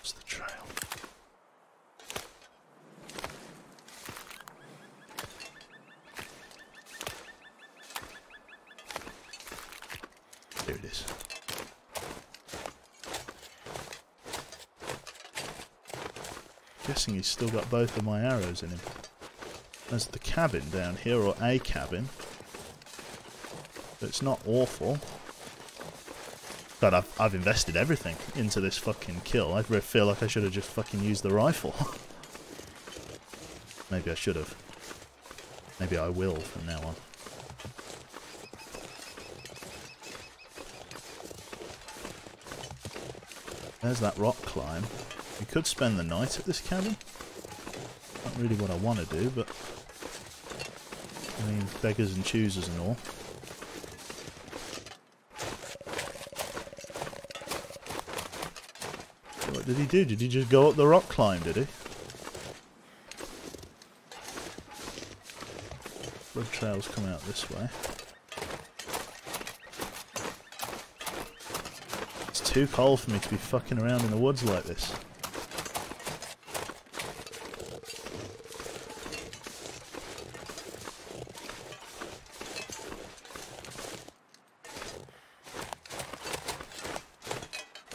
What's the trail? Here it is. Guessing he's still got both of my arrows in him. There's the cabin down here, or a cabin. It's not awful. God, I've, I've invested everything into this fucking kill. I feel like I should have just fucking used the rifle. (laughs) Maybe I should have. Maybe I will from now on. There's that rock climb. We could spend the night at this cabin. Not really what I want to do, but... I mean, beggars and choosers and all. What did he do? Did he just go up the rock climb, did he? Blood trails come out this way. It's too cold for me to be fucking around in the woods like this.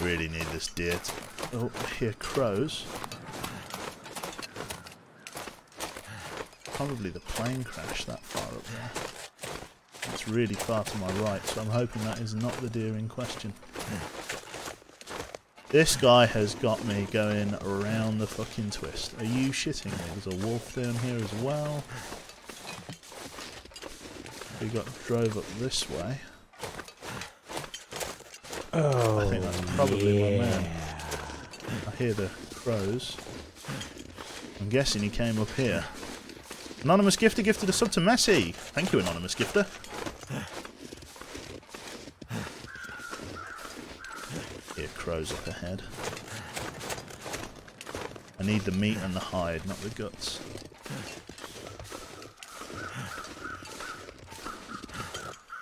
Really need this deer. Oh, hear crows. Probably the plane crash that far up there. It's really far to my right, so I'm hoping that is not the deer in question. This guy has got me going around the fucking twist. Are you shitting me? There's a wolf down here as well. We got drove up this way. Oh, I think that's probably my man. I hear the crows. I'm guessing he came up here. Anonymous Gifter gifted a sub to Messi. Thank you, Anonymous Gifter. Hear crows up ahead. I need the meat and the hide, not the guts.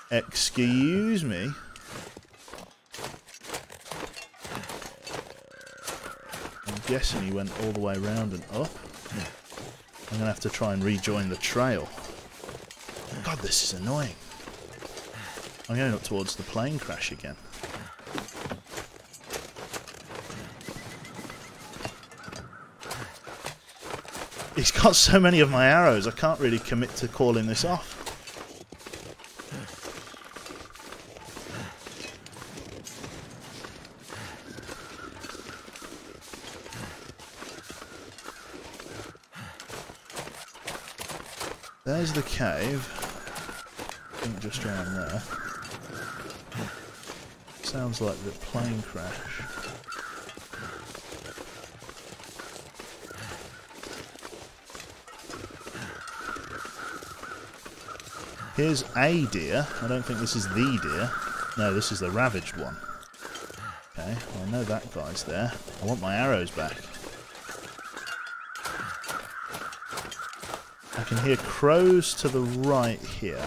Excuse me. Guessing he went all the way around and up. I'm gonna have to try and rejoin the trail. God, this is annoying. I'm going up towards the plane crash again. He's got so many of my arrows, I can't really commit to calling this off. The cave. I think just around there. Sounds like the plane crash. Here's a deer. I don't think this is the deer. No, this is the ravaged one. Okay, well, I know that guy's there. I want my arrows back. I can hear crows to the right here.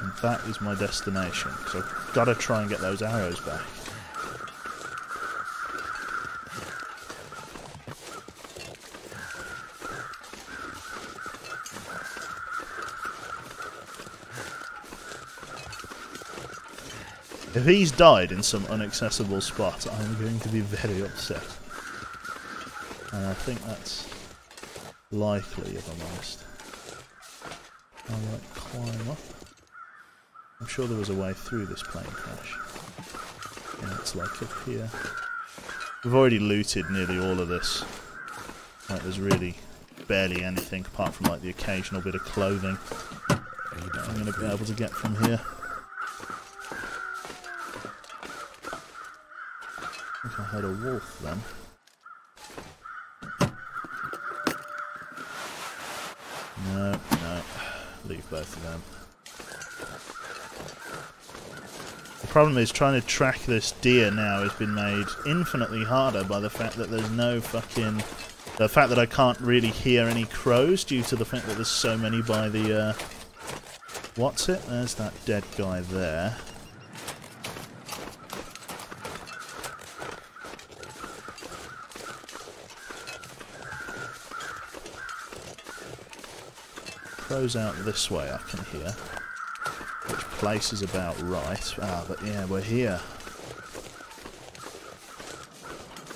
And that is my destination. So I've got to try and get those arrows back. If he's died in some inaccessible spot, I'm going to be very upset. And I think that's likely, if I'm honest. I might climb up. I'm sure there was a way through this plane crash. Yeah, it's like up here. We've already looted nearly all of this. Like, there's really barely anything apart from like the occasional bit of clothing I'm going to be able to get from here. I think I heard a wolf then. No, no. Leave both of them. The problem is trying to track this deer now has been made infinitely harder by the fact that there's no fucking... The fact that I can't really hear any crows due to the fact that there's so many by the... Uh, what's it? There's that dead guy there. Crows out this way I can hear. Which place is about right. Ah, but yeah, we're here.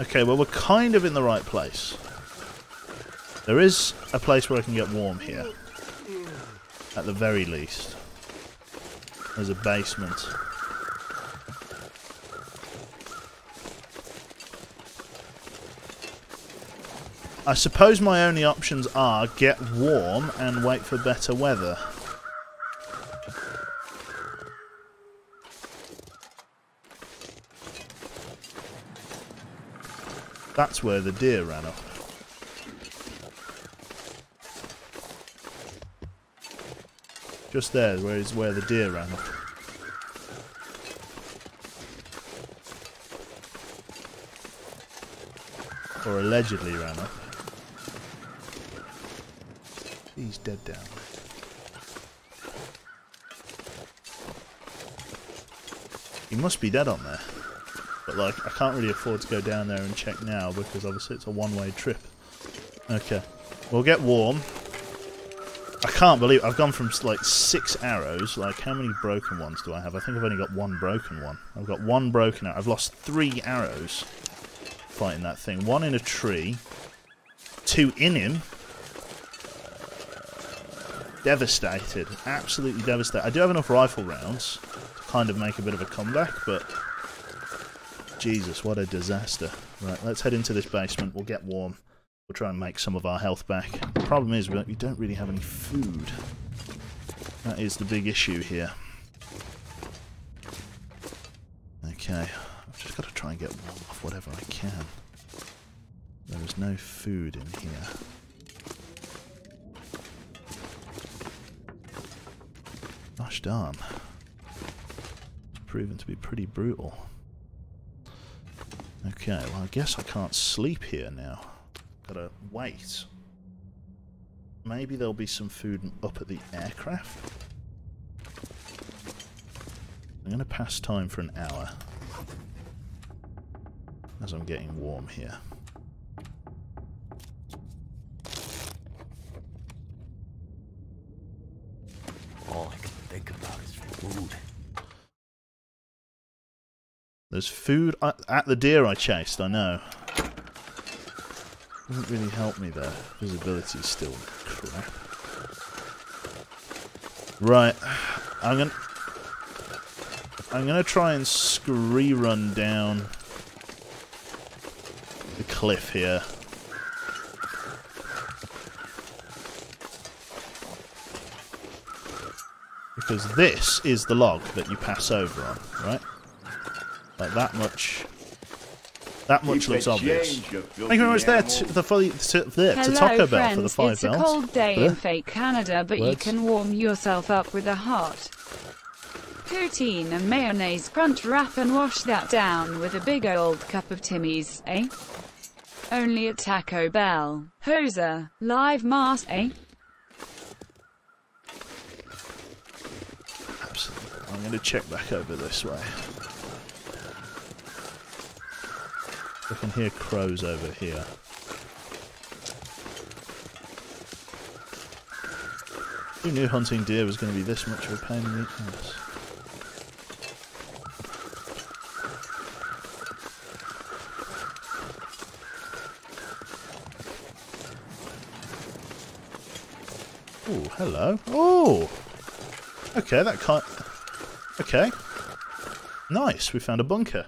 Okay, well we're kind of in the right place. There is a place where I can get warm here. At the very least. There's a basement. I suppose my only options are get warm and wait for better weather. That's where the deer ran off. Just there, where is where the deer ran off. Or allegedly ran off. He's dead down. He must be dead on there. But like, I can't really afford to go down there and check now because obviously it's a one-way trip. Okay. We'll get warm. I can't believe I've gone from like six arrows. Like, how many broken ones do I have? I think I've only got one broken one. I've got one broken arrow. I've lost three arrows fighting that thing. One in a tree. Two in him. Devastated. Absolutely devastated. I do have enough rifle rounds to kind of make a bit of a comeback, but... Jesus, what a disaster. Right, let's head into this basement. We'll get warm. We'll try and make some of our health back. The problem is we don't really have any food. That is the big issue here. Okay, I've just got to try and get warm off whatever I can. There is no food in here. Gosh. It's proven to be pretty brutal. Okay, well I guess I can't sleep here now. Gotta wait. Maybe there'll be some food up at the aircraft? I'm gonna pass time for an hour. As I'm getting warm here. All I can think about is food. Food at at the deer I chased, I know. Doesn't really help me there. Visibility is still crap. Right. I'm gonna... I'm gonna try and scree run down the cliff here. Because this is the log that you pass over on, right? Like that much That much Keep looks obvious. change, Thank you very much there to the fully to, there, to Hello, Taco Bell for the friends. five It's a cold day Huh? in fake Canada, but you can warm yourself up with a hot poutine and mayonnaise crunch wrap and wash that down with a big old cup of Timmy's, eh? Only at Taco Bell. Hoser. Live mask, eh? Absolutely. I'm going to check back over this way. I can hear crows over here. Who knew hunting deer was going to be this much of a pain in the ass? Oh, hello. Oh! Okay, that kind. Okay. Nice, we found a bunker.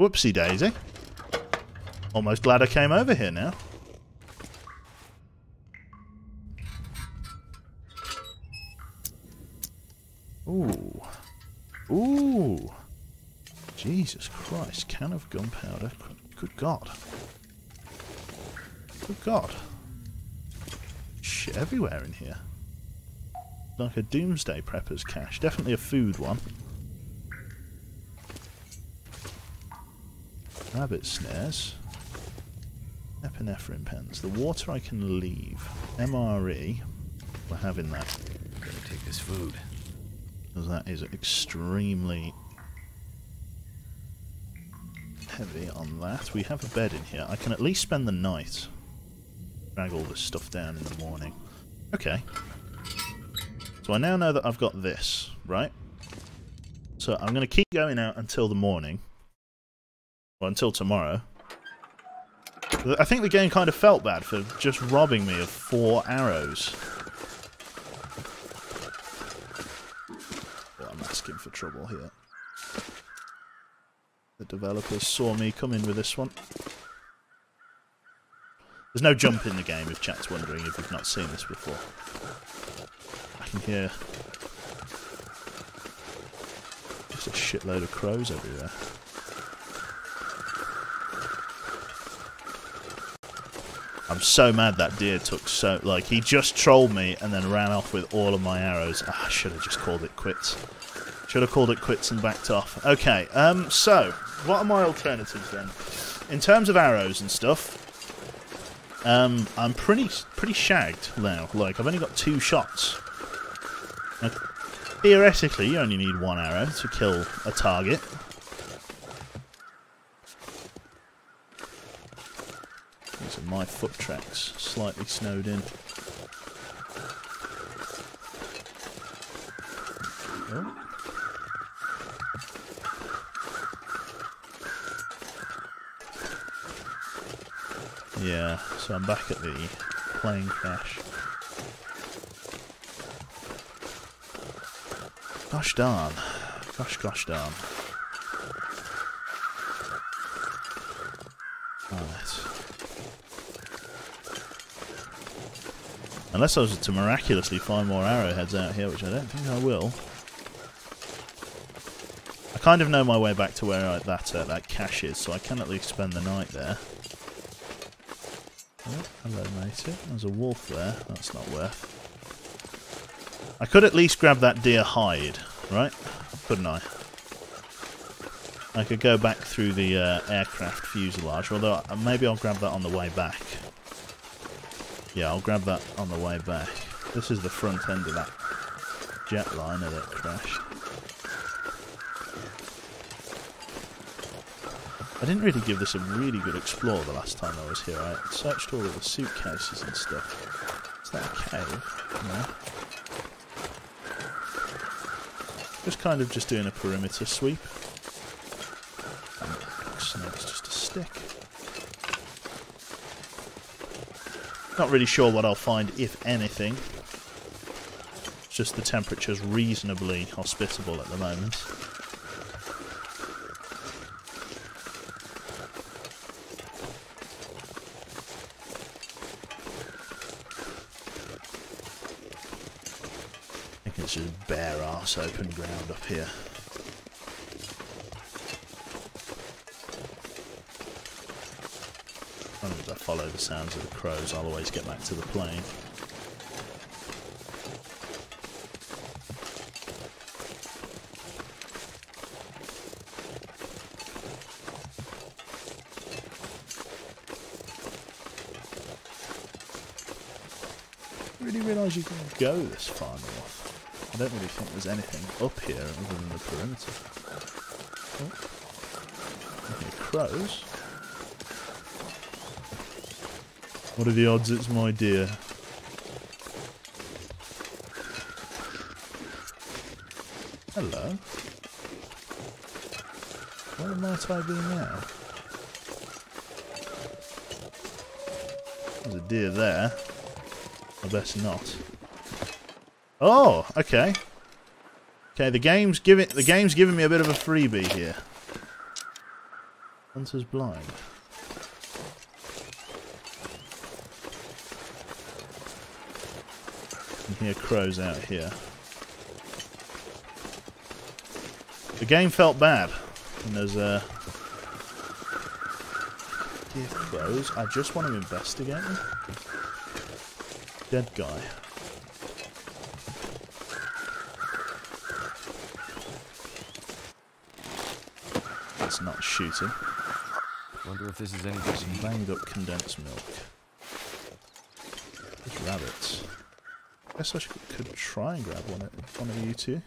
Whoopsie daisy. Almost glad I came over here now. Ooh. Ooh. Jesus Christ, can of gunpowder. Good God. Good God. Shit everywhere in here. Like a doomsday prepper's cache. Definitely a food one. Rabbit snares. Epinephrine pens. The water I can leave. MRE. We're having that. Gonna take this food. Because that is extremely heavy on that. We have a bed in here. I can at least spend the night. Drag all this stuff down in the morning. Okay. So I now know that I've got this, right? So I'm going to keep going out until the morning. Well, until tomorrow. I think the game kind of felt bad for just robbing me of four arrows. Well, I'm asking for trouble here. The developers saw me come in with this one. There's no jump in the game if chat's wondering if you've not seen this before. I can hear just a shitload of crows everywhere. I'm so mad that deer took so like he just trolled me and then ran off with all of my arrows. Ah, I should have just called it quits. Should have called it quits and backed off. Okay, um, so what are my alternatives then? In terms of arrows and stuff, um, I'm pretty pretty shagged now. Like I've only got two shots. Now, theoretically, you only need one arrow to kill a target. These my foot tracks, slightly snowed in. Oh. Yeah, so I'm back at the plane crash. Gosh darn. Gosh, gosh darn. Right. Unless I was to miraculously find more arrowheads out here, which I don't think I will. I kind of know my way back to where I, that uh, that cache is, so I can at least spend the night there. Oh, hello, matey. There's a wolf there. That's not worth. I could at least grab that deer hide, right? Couldn't I? I could go back through the uh, aircraft fuselage, although uh, maybe I'll grab that on the way back. Yeah, I'll grab that on the way back. This is the front end of that jetliner that crashed. I didn't really give this a really good explore the last time I was here. I searched all of the suitcases and stuff. Is that a cave? No. Just kind of just doing a perimeter sweep. Snake's just a stick. Not really sure what I'll find, if anything. It's just the temperature's reasonably hospitable at the moment. I think it's just bare ass open ground up here. As long as I follow the sounds of the crows, I'll always get back to the plane. Really realise you can go this far north. I don't really think there's anything up here other than the perimeter. Oh. Okay, crows. What are the odds it's my deer? Hello. Where might I be now? There's a deer there. I best not. Oh, okay. Okay, the game's giving the game's giving me a bit of a freebie here. Hunter's blind. Hear crows out here. The game felt bad. And there's a dear crows. I just want to investigate them. Dead guy. That's not shooting. Wonder if this is any Some banged up condensed milk. There's rabbits. I guess I could try and grab one one of you two.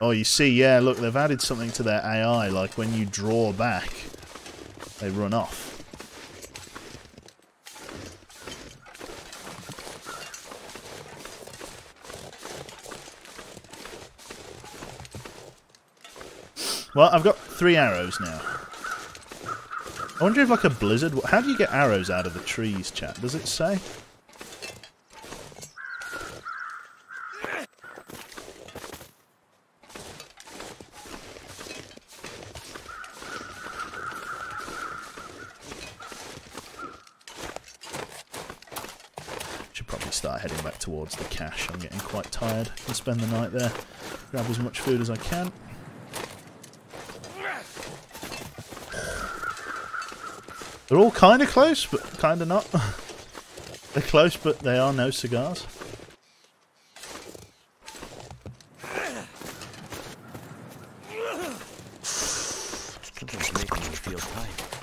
Oh, you see, yeah, look, they've added something to their AI, like when you draw back, they run off. Well, I've got three arrows now. I wonder if like a blizzard... How do you get arrows out of the trees, chat? Does it say? Should probably start heading back towards the cache. I'm getting quite tired. Can spend the night there. Grab as much food as I can. They're all kind of close, but kind of not. (laughs) They're close, but they are no cigars. Something's making me feel tight.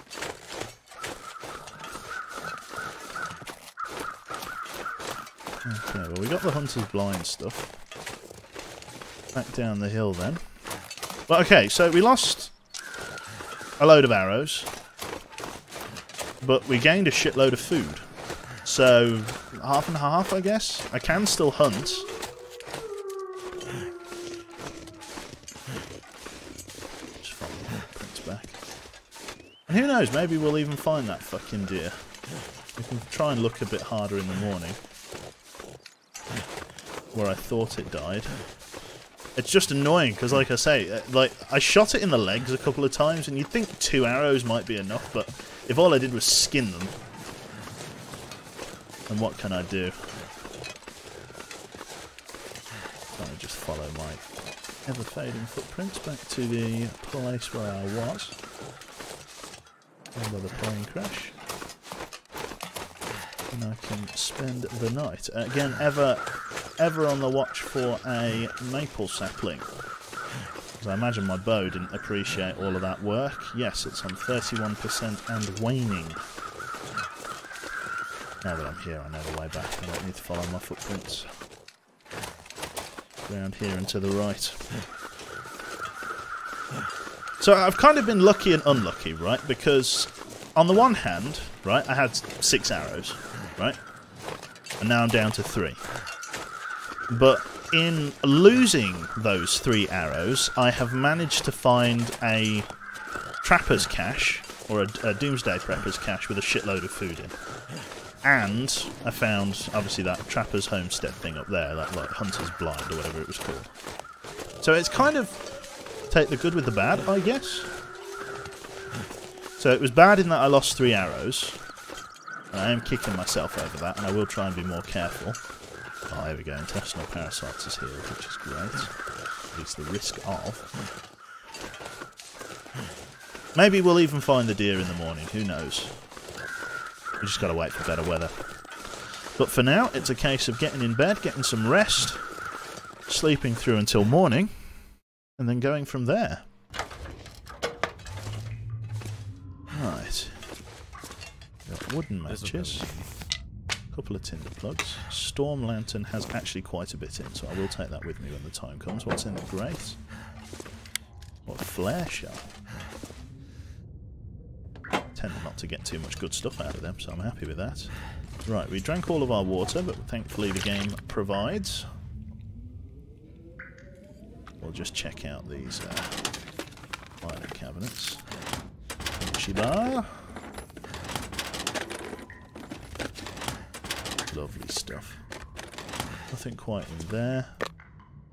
Well we got the hunter's blind stuff. Back down the hill then. Well, okay, so we lost a load of arrows, but we gained a shitload of food. So half and half, I guess. I can still hunt. Just follow the footprints back. Who knows? Maybe we'll even find that fucking deer. We can try and look a bit harder in the morning where I thought it died. It's just annoying because, like I say, uh, like I shot it in the legs a couple of times, and you'd think two arrows might be enough, but if all I did was skin them, then what can I do? I just follow my ever-fading footprints back to the place where I was? By the plane crash and I can spend the night. Again, ever, ever on the watch for a maple sapling. 'Cause I imagine my bow didn't appreciate all of that work. Yes, it's on 31% and waning. Now that I'm here, I know the way back. I don't need to follow my footprints. Round here and to the right. So I've kind of been lucky and unlucky, right? Because on the one hand, right, I had six arrows, right? And now I'm down to three. But in losing those three arrows, I have managed to find a trapper's cache, or a, a doomsday prepper's cache with a shitload of food in. And I found, obviously, that trapper's homestead thing up there, that like hunter's blind or whatever it was called. So it's kind of take the good with the bad, I guess. So it was bad in that I lost three arrows. And I am kicking myself over that, and I will try and be more careful. Oh, here we go. Intestinal parasites is healed, which is great. At least the risk of. Maybe we'll even find the deer in the morning. Who knows? We just gotta wait for better weather. But for now, it's a case of getting in bed, getting some rest, sleeping through until morning, and then going from there. Right. Got wooden matches. Couple of tinder plugs. Storm lantern has actually quite a bit in, so I will take that with me when the time comes. What's in the grate? What flare shell? Tend not to get too much good stuff out of them, so I'm happy with that. Right, we drank all of our water, but thankfully the game provides. We'll just check out these uh, minor cabinets. Shiba. Lovely stuff. Nothing quite in there.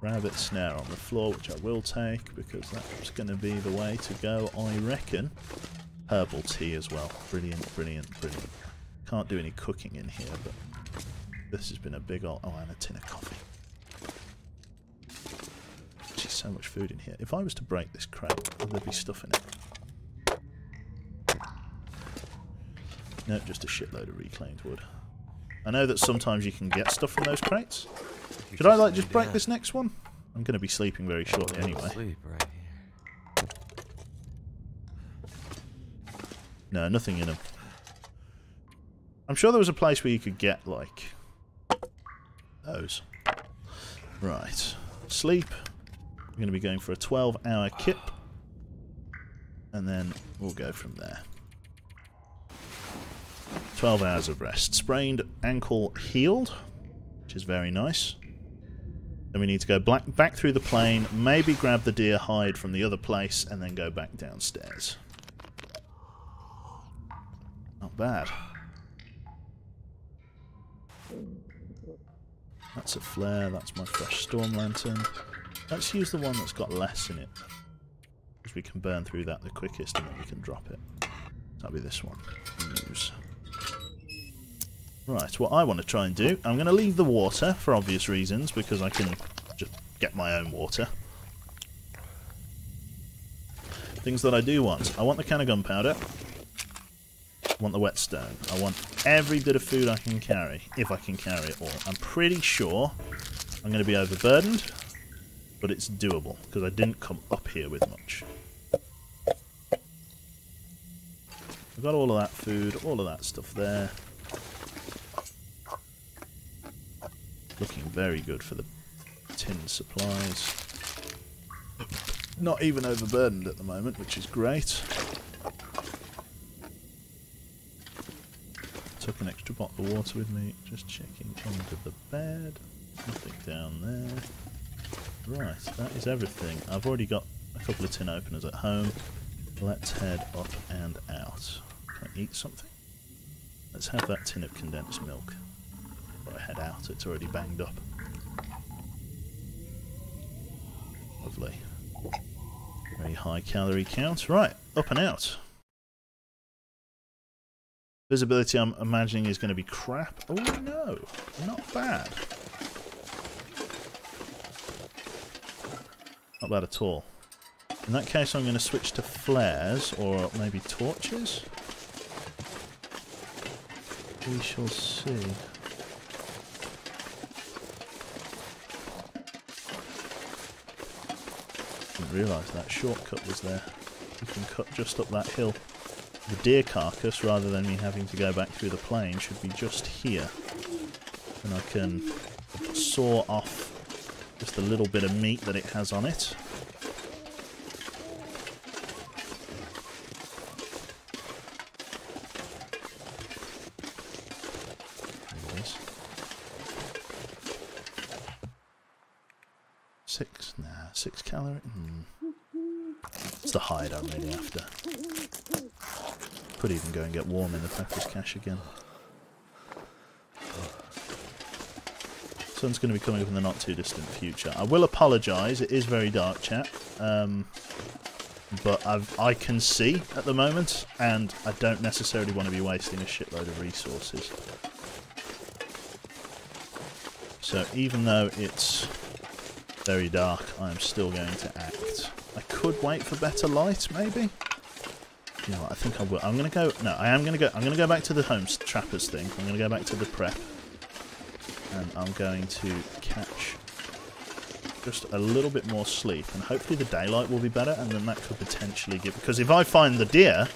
Rabbit snare on the floor, which I will take, because that's going to be the way to go, I reckon. Herbal tea as well. Brilliant, brilliant, brilliant. Can't do any cooking in here, but this has been a big old... Oh, and a tin of coffee. Geez, so much food in here. If I was to break this crate, there'd there be stuff in it? No, just a shitload of reclaimed wood. I know that sometimes you can get stuff from those crates. Should I, like, just break this next one? I'm going to be sleeping very shortly anyway. Sleep right here. No, nothing in them. I'm sure there was a place where you could get, like, those. Right. Sleep. We're going to be going for a 12-hour kip. And then we'll go from there. 12 hours of rest. Sprained ankle healed, which is very nice. Then we need to go black, back through the plane, maybe grab the deer hide from the other place, and then go back downstairs. Not bad. That's a flare, that's my fresh storm lantern. Let's use the one that's got less in it. Because we can burn through that the quickest and then we can drop it. That'll be this one. Use. Right, what I want to try and do, I'm going to leave the water for obvious reasons because I can just get my own water. Things that I do want. I want the can of gunpowder. I want the whetstone. I want every bit of food I can carry, if I can carry it all. I'm pretty sure I'm going to be overburdened, but it's doable, because I didn't come up here with much. I've got all of that food, all of that stuff there. Looking very good for the tin supplies. Not even overburdened at the moment, which is great. Took an extra bottle of water with me, just checking under the bed. Nothing down there. Right, that is everything. I've already got a couple of tin openers at home. Let's head up and out. Can I eat something? Let's have that tin of condensed milk. I head out, it's already banged up. Lovely. Very high calorie count. Right, up and out. Visibility, I'm imagining, is going to be crap. Oh no, not bad. Not bad at all. In that case, I'm going to switch to flares, or maybe torches? We shall see. Didn't realise that shortcut was there. You can cut just up that hill. The deer carcass, rather than me having to go back through the plain, should be just here. And I can saw off just a little bit of meat that it has on it. There it is. Six, calorie. Hmm. It's the hide I'm really after. Could even go and get warm in the Packers cache again. Sun's going to be coming up in the not too distant future. I will apologise, it is very dark, chat. Um, but I've, I can see at the moment, and I don't necessarily want to be wasting a shitload of resources. So even though it's very dark, I am still going to act. I could wait for better light, maybe? You know what, I think I will. I'm gonna go. No, I am gonna go. I'm gonna go back to the homes trappers thing. I'm gonna go back to the prep, and I'm going to catch just a little bit more sleep, and hopefully the daylight will be better, and then that could potentially give. Because if I find the deer,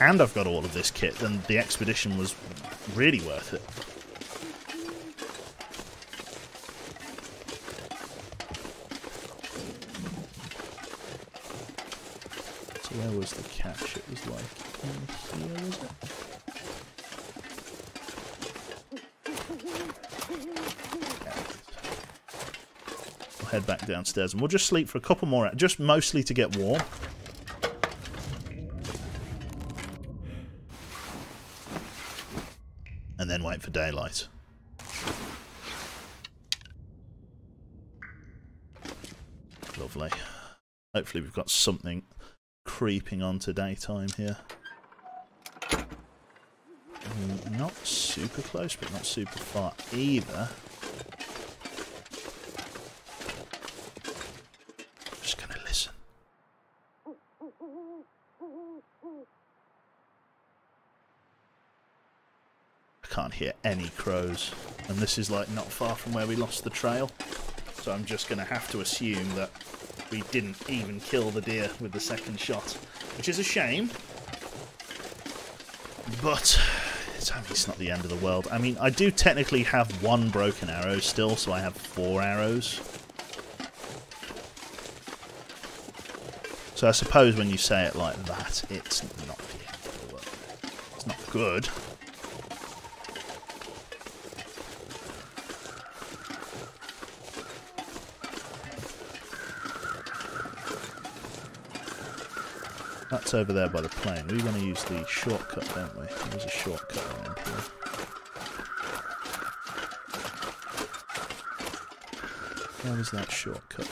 and I've got all of this kit, then the expedition was really worth it. Was the cache? It was like in here, was it? We'll head back downstairs and we'll just sleep for a couple more hours, just mostly to get warm. And then wait for daylight. Lovely. Hopefully we've got something creeping onto daytime here. Mm, Not super close, but not super far either. Just gonna listen. I can't hear any crows, and this is like not far from where we lost the trail. So I'm just gonna have to assume that we didn't even kill the deer with the second shot, which is a shame. But it's, I mean, it's not the end of the world. I mean, I do technically have one broken arrow still, so I have four arrows. So I suppose when you say it like that, it's not the end of the world. It's not good. That's over there by the plane. We want to use the shortcut, don't we? There's a shortcut around here. Where is that shortcut?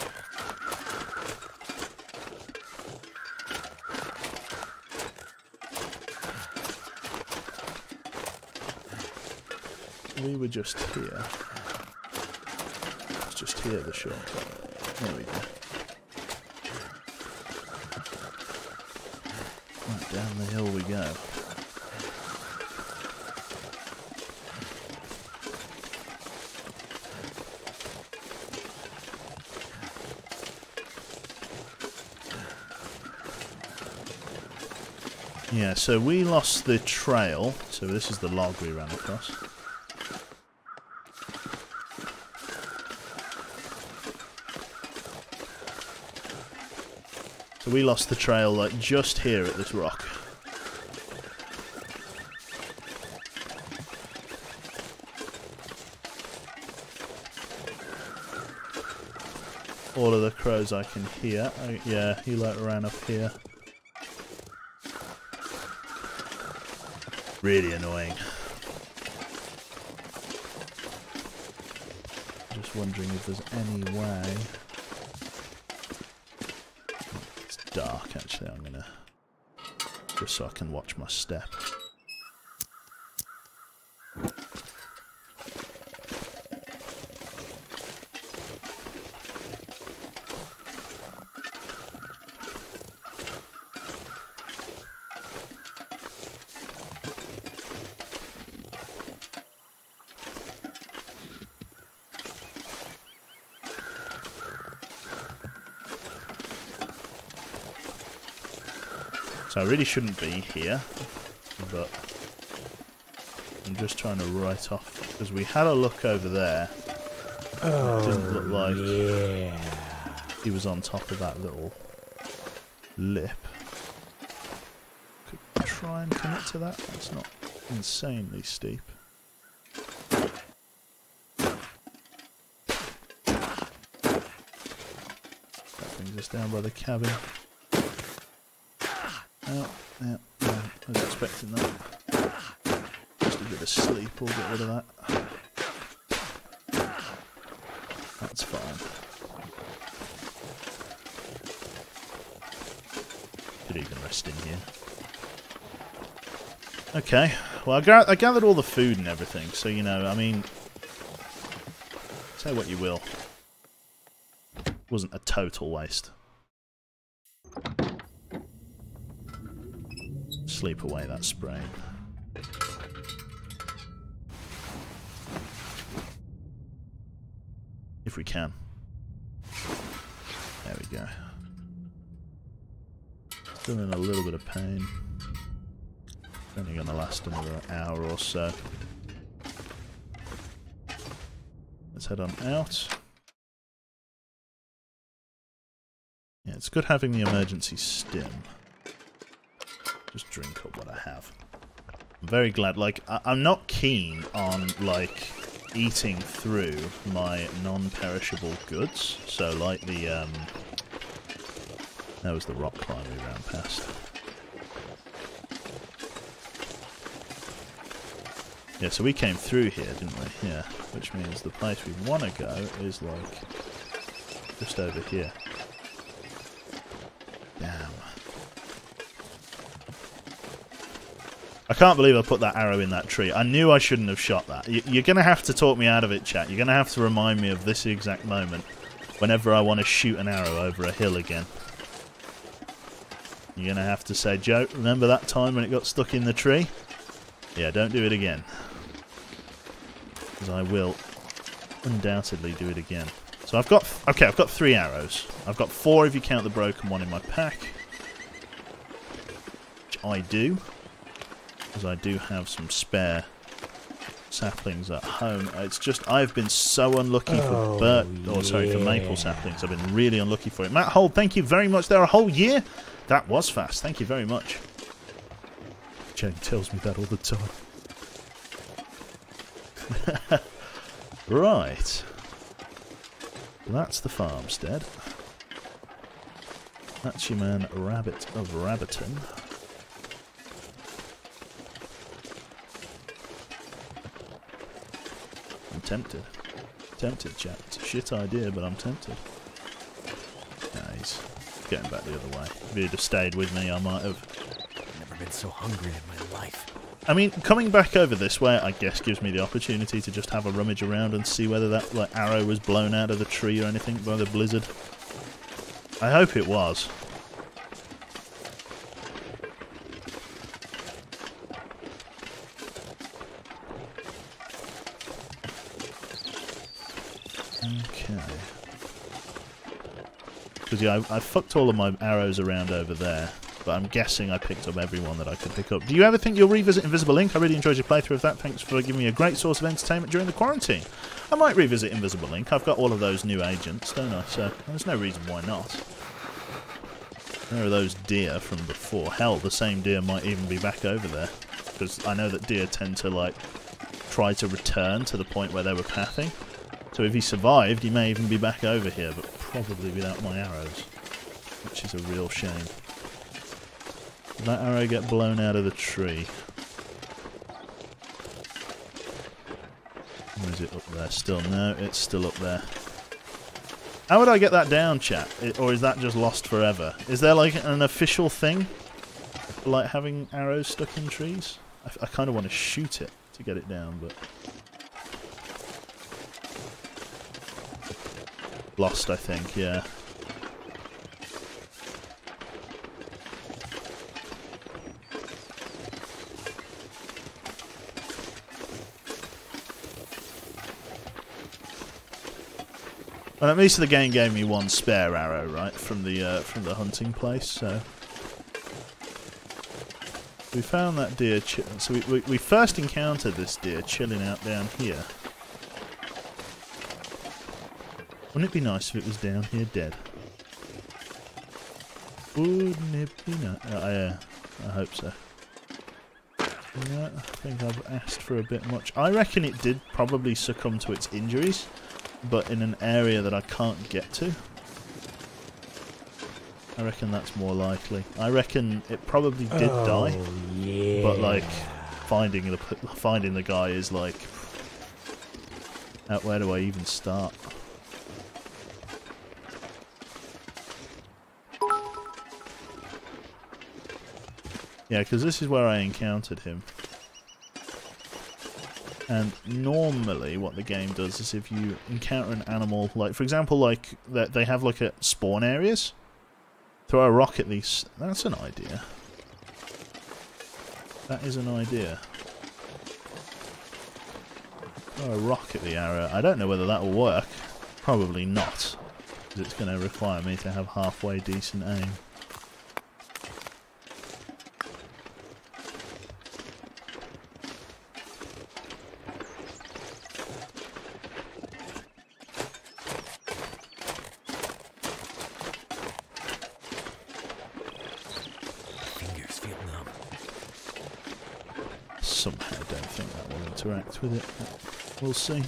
We were just here. It's just here, the shortcut. There we go. Down the hill we go. Yeah, so we lost the trail. So this is the log we ran across. We lost the trail like just here at this rock. All of the crows I can hear. Oh, yeah, he like ran up here. Really annoying. Just wondering if there's any way. It's actually, I'm gonna. Just so I can watch my step. So I really shouldn't be here, but I'm just trying to write off because we had a look over there. Oh, It doesn't look oh, like yeah. he was on top of that little lip. Could try and connect to that. It's not insanely steep. That brings us down by the cabin. Oh, yeah, yeah, I was expecting that. Just a bit of sleep will get rid of that. That's fine. Could even rest in here. Okay, well I, I gathered all the food and everything, so you know, I mean, say what you will. Wasn't a total waste. Sleep away that sprain. If we can. There we go. Still in a little bit of pain. Only going to last another hour or so. Let's head on out. Yeah, it's good having the emergency stim. Drink up what I have. I'm very glad. Like, I I'm not keen on, like, eating through my non-perishable goods. So, like the, um... That was the rock climb we ran past. Yeah, so we came through here, didn't we? Yeah, which means the place we want to go is, like, just over here. Damn. I can't believe I put that arrow in that tree. I knew I shouldn't have shot that. You're going to have to talk me out of it, chat. You're going to have to remind me of this exact moment whenever I want to shoot an arrow over a hill again. You're going to have to say, Joe, remember that time when it got stuck in the tree? Yeah, don't do it again. Because I will undoubtedly do it again. So I've got, okay, I've got three arrows. I've got four if you count the broken one in my pack. Which I do. Because I do have some spare saplings at home. Uh, it's just, I've been so unlucky for Oh, birch, or sorry, for maple saplings. I've been really unlucky for it. Matt Hold, thank you very much. There a whole year? That was fast. Thank you very much. Jane tells me that all the time. (laughs) right. That's the farmstead. That's your man Rabbit of Rabbiton. Tempted. Tempted, chap. It's a shit idea, but I'm tempted. Nah, he's getting back the other way. If he'd have stayed with me, I might have Never been so hungry in my life. I mean, coming back over this way, I guess, gives me the opportunity to just have a rummage around and see whether that like arrow was blown out of the tree or anything by the blizzard. I hope it was. Okay. I, I fucked all of my arrows around over there, but I'm guessing I picked up everyone that I could pick up. Do you ever think you'll revisit Invisible Inc? I really enjoyed your playthrough of that. Thanks for giving me a great source of entertainment during the quarantine. I might revisit Invisible Inc. I've got all of those new agents, don't I? So there's no reason why not. There are those deer from before. Hell, the same deer might even be back over there. Because I know that deer tend to, like, try to return to the point where they were pathing. So if he survived, he may even be back over here, but probably without my arrows. Which is a real shame. Did that arrow get blown out of the tree? Or is it up there still? No, it's still up there. How would I get that down, chat? I- or is that just lost forever? Is there like an official thing? Like having arrows stuck in trees? I, kind of want to shoot it to get it down, but... Lost, I think, yeah. Well, at least the game gave me one spare arrow, right, from the uh, from the hunting place. So we found that deer. So we, we we first encountered this deer chilling out down here. Wouldn't it be nice if it was down here dead? Wouldn't it be nice? Uh, yeah, I hope so. Yeah, I think I've asked for a bit much. I reckon it did probably succumb to its injuries, but in an area that I can't get to. I reckon that's more likely. I reckon it probably did oh, die, Yeah. but like finding the finding the guy is like, where do I even start? Yeah, because this is where I encountered him. And normally, what the game does is if you encounter an animal, like for example, like that they have like a spawn areas, throw a rock at these. That's an idea. That is an idea. Throw a rock at the arrow. I don't know whether that will work. Probably not. Because it's going to require me to have halfway decent aim. We'll see.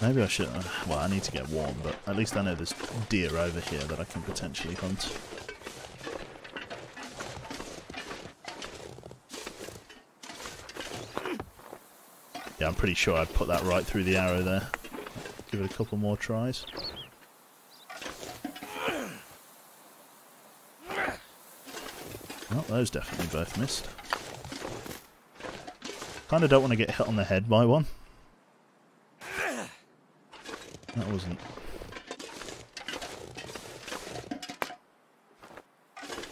Maybe I should... Well, I need to get warm, but at least I know there's deer over here that I can potentially hunt. Yeah, I'm pretty sure I put that right through the arrow there. Give it a couple more tries. Well, those definitely both missed. Kind of don't want to get hit on the head by one. That wasn't.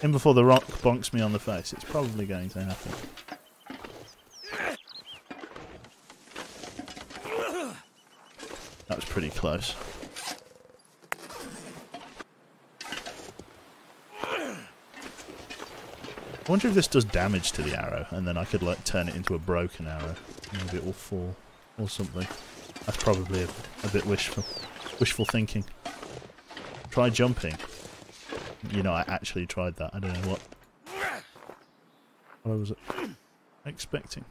In before the rock bonks me on the face. It's probably going to happen. That was pretty close. I wonder if this does damage to the arrow, and then I could like turn it into a broken arrow. Maybe it will fall or something. That's probably a, a bit wishful, wishful thinking. Try jumping. You know, I actually tried that. I don't know what. What I was expecting.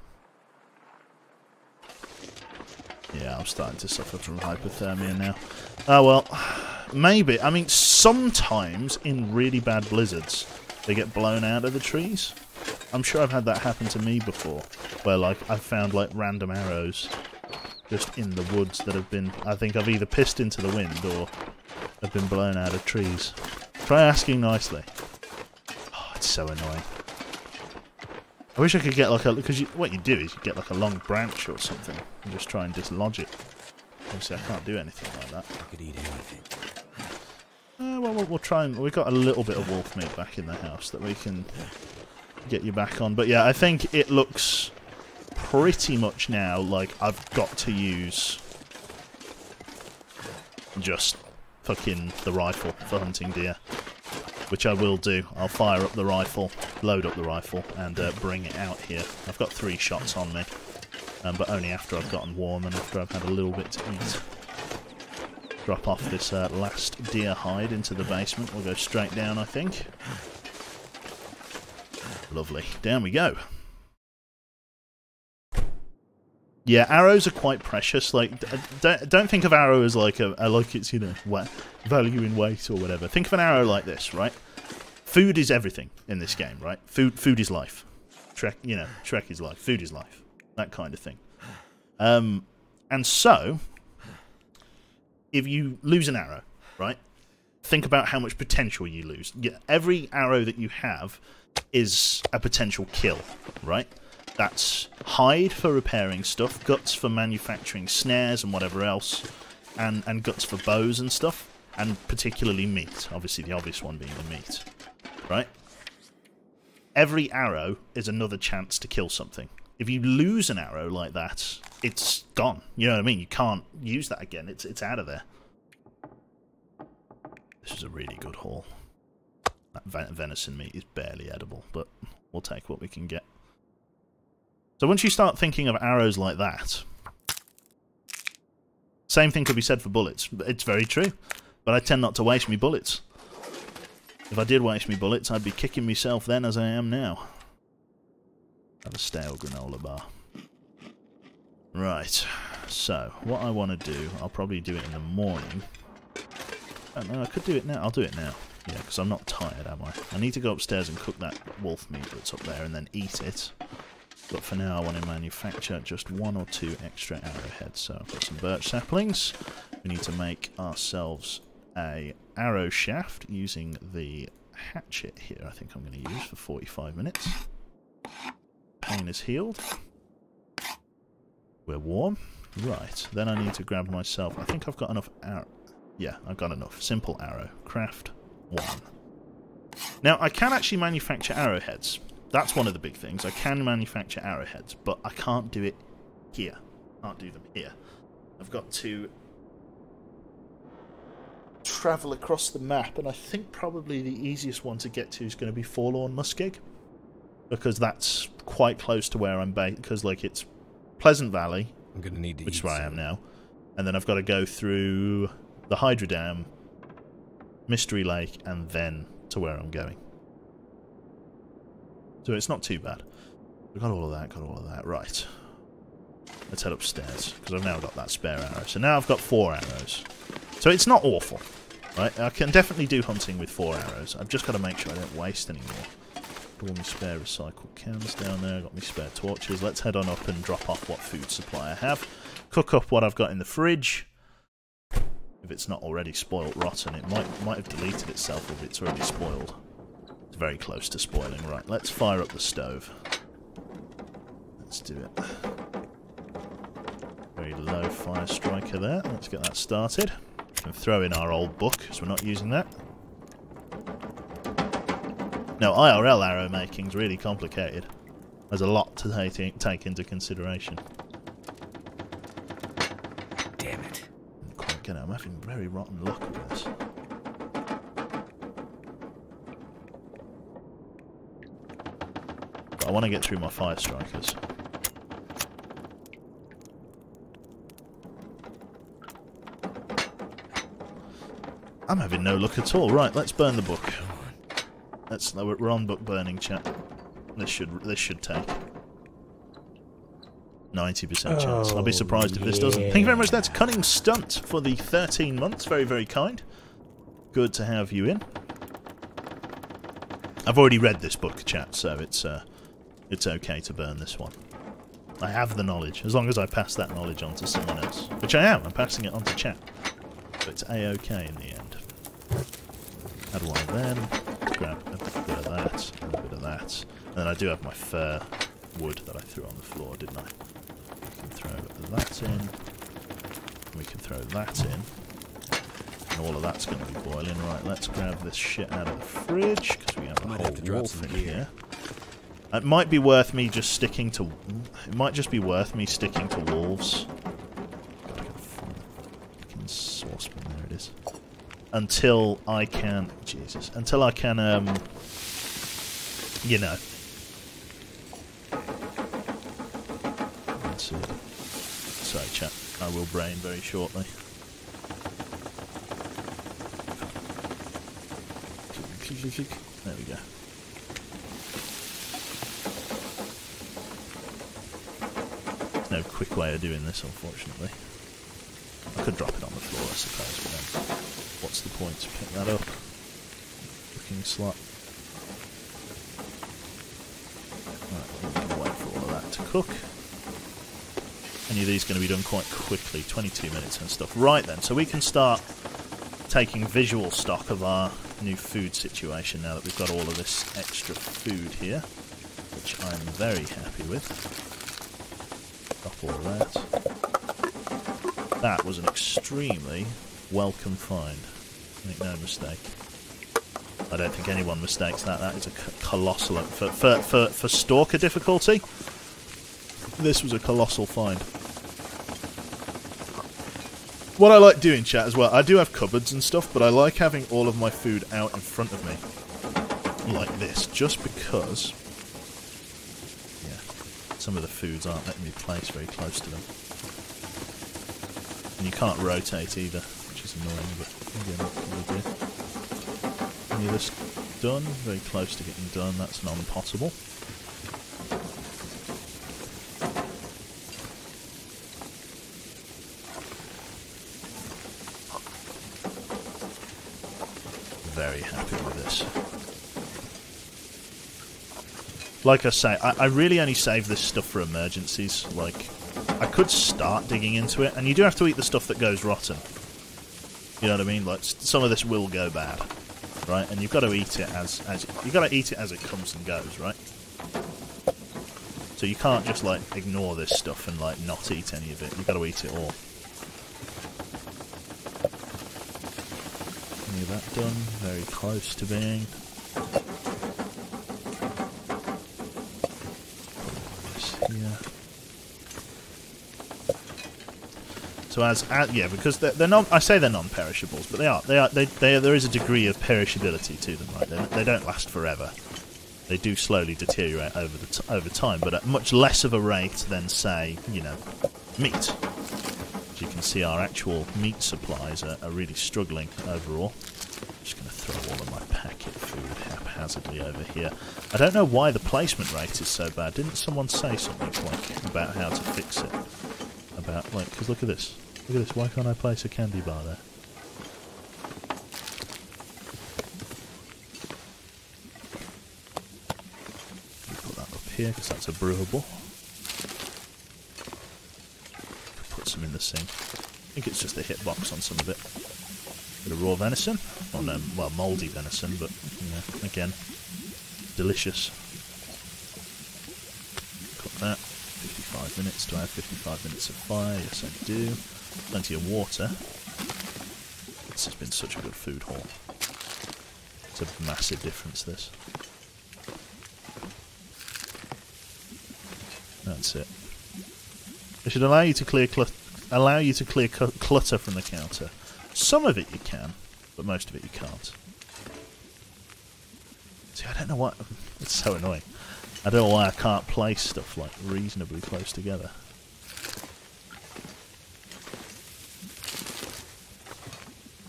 Yeah, I'm starting to suffer from hypothermia now. Oh well, maybe. I mean, sometimes in really bad blizzards, they get blown out of the trees. I'm sure I've had that happen to me before, where like I've found like random arrows just in the woods that have been. I think I've either pissed into the wind or have been blown out of trees. Try asking nicely. Oh, it's so annoying. I wish I could get like a because what you do is you get like a long branch or something and just try and dislodge it. Obviously, I can't do anything like that. I could eat anything. Uh, well, we'll, we'll try and we've got a little bit of wolf meat back in the house that we can get you back on. But yeah, I think it looks pretty much now like I've got to use just fucking the rifle for hunting deer, which I will do. I'll fire up the rifle, load up the rifle, and uh, bring it out here. I've got three shots on me, um, but only after I've gotten warm and after I've had a little bit to eat drop off this uh, last deer hide into the basement. We'll go straight down, I think. Lovely. Down we go. Yeah, arrows are quite precious. Like, don't, don't think of arrow as like a, like it's you know value in weight or whatever. Think of an arrow like this, right? Food is everything in this game, right? Food, food is life. Trek, you know, Trek is life. Food is life. That kind of thing. Um, and so, if you lose an arrow, right? Think about how much potential you lose. Every arrow that you have is a potential kill, right? That's hide for repairing stuff, guts for manufacturing snares and whatever else, and, and guts for bows and stuff, and particularly meat. Obviously, the obvious one being the meat, right? Every arrow is another chance to kill something. If you lose an arrow like that, it's gone. You know what I mean? You can't use that again. It's it's out of there. This is a really good haul. That ven- venison meat is barely edible, but we'll take what we can get. So once you start thinking of arrows like that, same thing could be said for bullets. It's very true, but I tend not to waste me bullets. If I did waste me bullets, I'd be kicking myself then as I am now. Have a stale granola bar. Right, so what I want to do, I'll probably do it in the morning. Oh, no, I could do it now. I'll do it now. Yeah, because I'm not tired, am I? I need to go upstairs and cook that wolf meat that's up there and then eat it. But for now, I want to manufacture just one or two extra arrowheads. So I've got some birch saplings. We need to make ourselves a arrow shaft using the hatchet here. I think I'm going to use for 45 minutes. Pain is healed. We're warm. Right, then I need to grab myself... I think I've got enough arrow... Yeah, I've got enough. Simple arrow. Craft one. Now, I can actually manufacture arrowheads. that's one of the big things. I can manufacture arrowheads, but I can't do it here. Can't do them here. I've got to travel across the map, and I think probably the easiest one to get to is going to be Forlorn Muskeg, because that's quite close to where I'm based. Because like it's Pleasant Valley, I'm gonna need to which is where I am now, and then I've got to go through the Hydro Dam, Mystery Lake, and then to where I'm going. So it's not too bad. We've got all of that, got all of that. Right. Let's head upstairs, because I've now got that spare arrow. So now I've got four arrows. So it's not awful. Right? I can definitely do hunting with four arrows. I've just got to make sure I don't waste any more. Got all my spare recycled cans down there, got my spare torches. Let's head on up and drop off what food supply I have. Cook up what I've got in the fridge. If it's not already spoiled rotten, it might might have deleted itself if it's already spoiled. It's very close to spoiling. Right, let's fire up the stove. Let's do it. Very low fire striker there. Let's get that started. And throw in our old book, because we're not using that. No, IRL arrow making's really complicated. There's a lot to take, take into consideration. Damn it. Quite get it. I'm having very rotten luck with this. But I want to get through my fire strikers. I'm having no luck at all. Right, let's burn the book. Let's. no, We're on book burning, chat. This should this should take. 90% chance. I'll be Oh, surprised if this doesn't. Thank you very much. yeah. That's Cunning Stunt for the 13 months. Very, very kind. Good to have you in. I've already read this book, chat, so it's uh, it's okay to burn this one. I have the knowledge, as long as I pass that knowledge on to someone else. Which I am, I'm passing it on to chat. So it's a-okay in the end. Add one of them, grab a bit of that, and a bit of that. And then I do have my fir wood that I threw on the floor, didn't I? We can throw that in. We can throw that in. And all of that's going to be boiling. Right, let's grab this shit out of the fridge, because we have a Might whole have wolf in gear. here. It might be worth me just sticking to... It might just be worth me sticking to wolves. Gotta get a fucking saucepan, there it is. Until I can... Jesus. Until I can, um... You know. Sorry, chat. I will brain very shortly. There we go. no quick way of doing this, unfortunately. I could drop it on the floor, I suppose, but then what's the point to pick that up? Looking slot. Right, we can wait for all of that to cook. Any of these going to be done quite quickly, 22 minutes and stuff. Right then, so we can start taking visual stock of our new food situation now that we've got all of this extra food here, which I'm very happy with. Drop all that. That was an extremely welcome find. Make no mistake. I don't think anyone mistakes that. That is a colossal for for for, for stalker difficulty. This was a colossal find. What I like doing, chat, as well, I do have cupboards and stuff, but I like having all of my food out in front of me. Like this, just because... Yeah, some of the foods aren't letting me place very close to them. And you can't rotate either, which is annoying, but again? Any of this done? Very close to getting done, that's non-possible. Very happy with this. Like I say, I, I really only save this stuff for emergencies. Like, I could start digging into it, and you do have to eat the stuff that goes rotten. You know what I mean? Like, some of this will go bad, right? And you've got to eat it as as you got to eat it as it comes and goes, right? So you can't just like ignore this stuff and like not eat any of it. You've got to eat it all. Any of that done? Very close to being. So as, yeah, because they're, they're non. I say they're non-perishables, but they are. They are. They, they there is a degree of perishability to them, right? They, they don't last forever. They do slowly deteriorate over the over time, but at much less of a rate than say, you know, meat. As you can see, our actual meat supplies are, are really struggling overall. I'm Just going to throw all of my packet food haphazardly over here. I don't know why the placement rate is so bad. Didn't someone say something like about how to fix it? About like, because look at this. Look at this. Why can't I place a candy bar there? Put that up here because that's a brewable. Put some in the sink. I think it's just a hitbox on some of it. Bit of raw venison. Well, no, well, mouldy venison, but again, delicious. Cook that. 55 minutes. Do I have 55 minutes of fire? Yes, I do. Plenty of water. This has been such a good food haul. It's a massive difference, this. That's it. It should allow you to clear allow you to clear clutter from the counter. Some of it you can, but most of it you can't. See, I don't know why. (laughs) It's so annoying. I don't know why I can't place stuff like reasonably close together.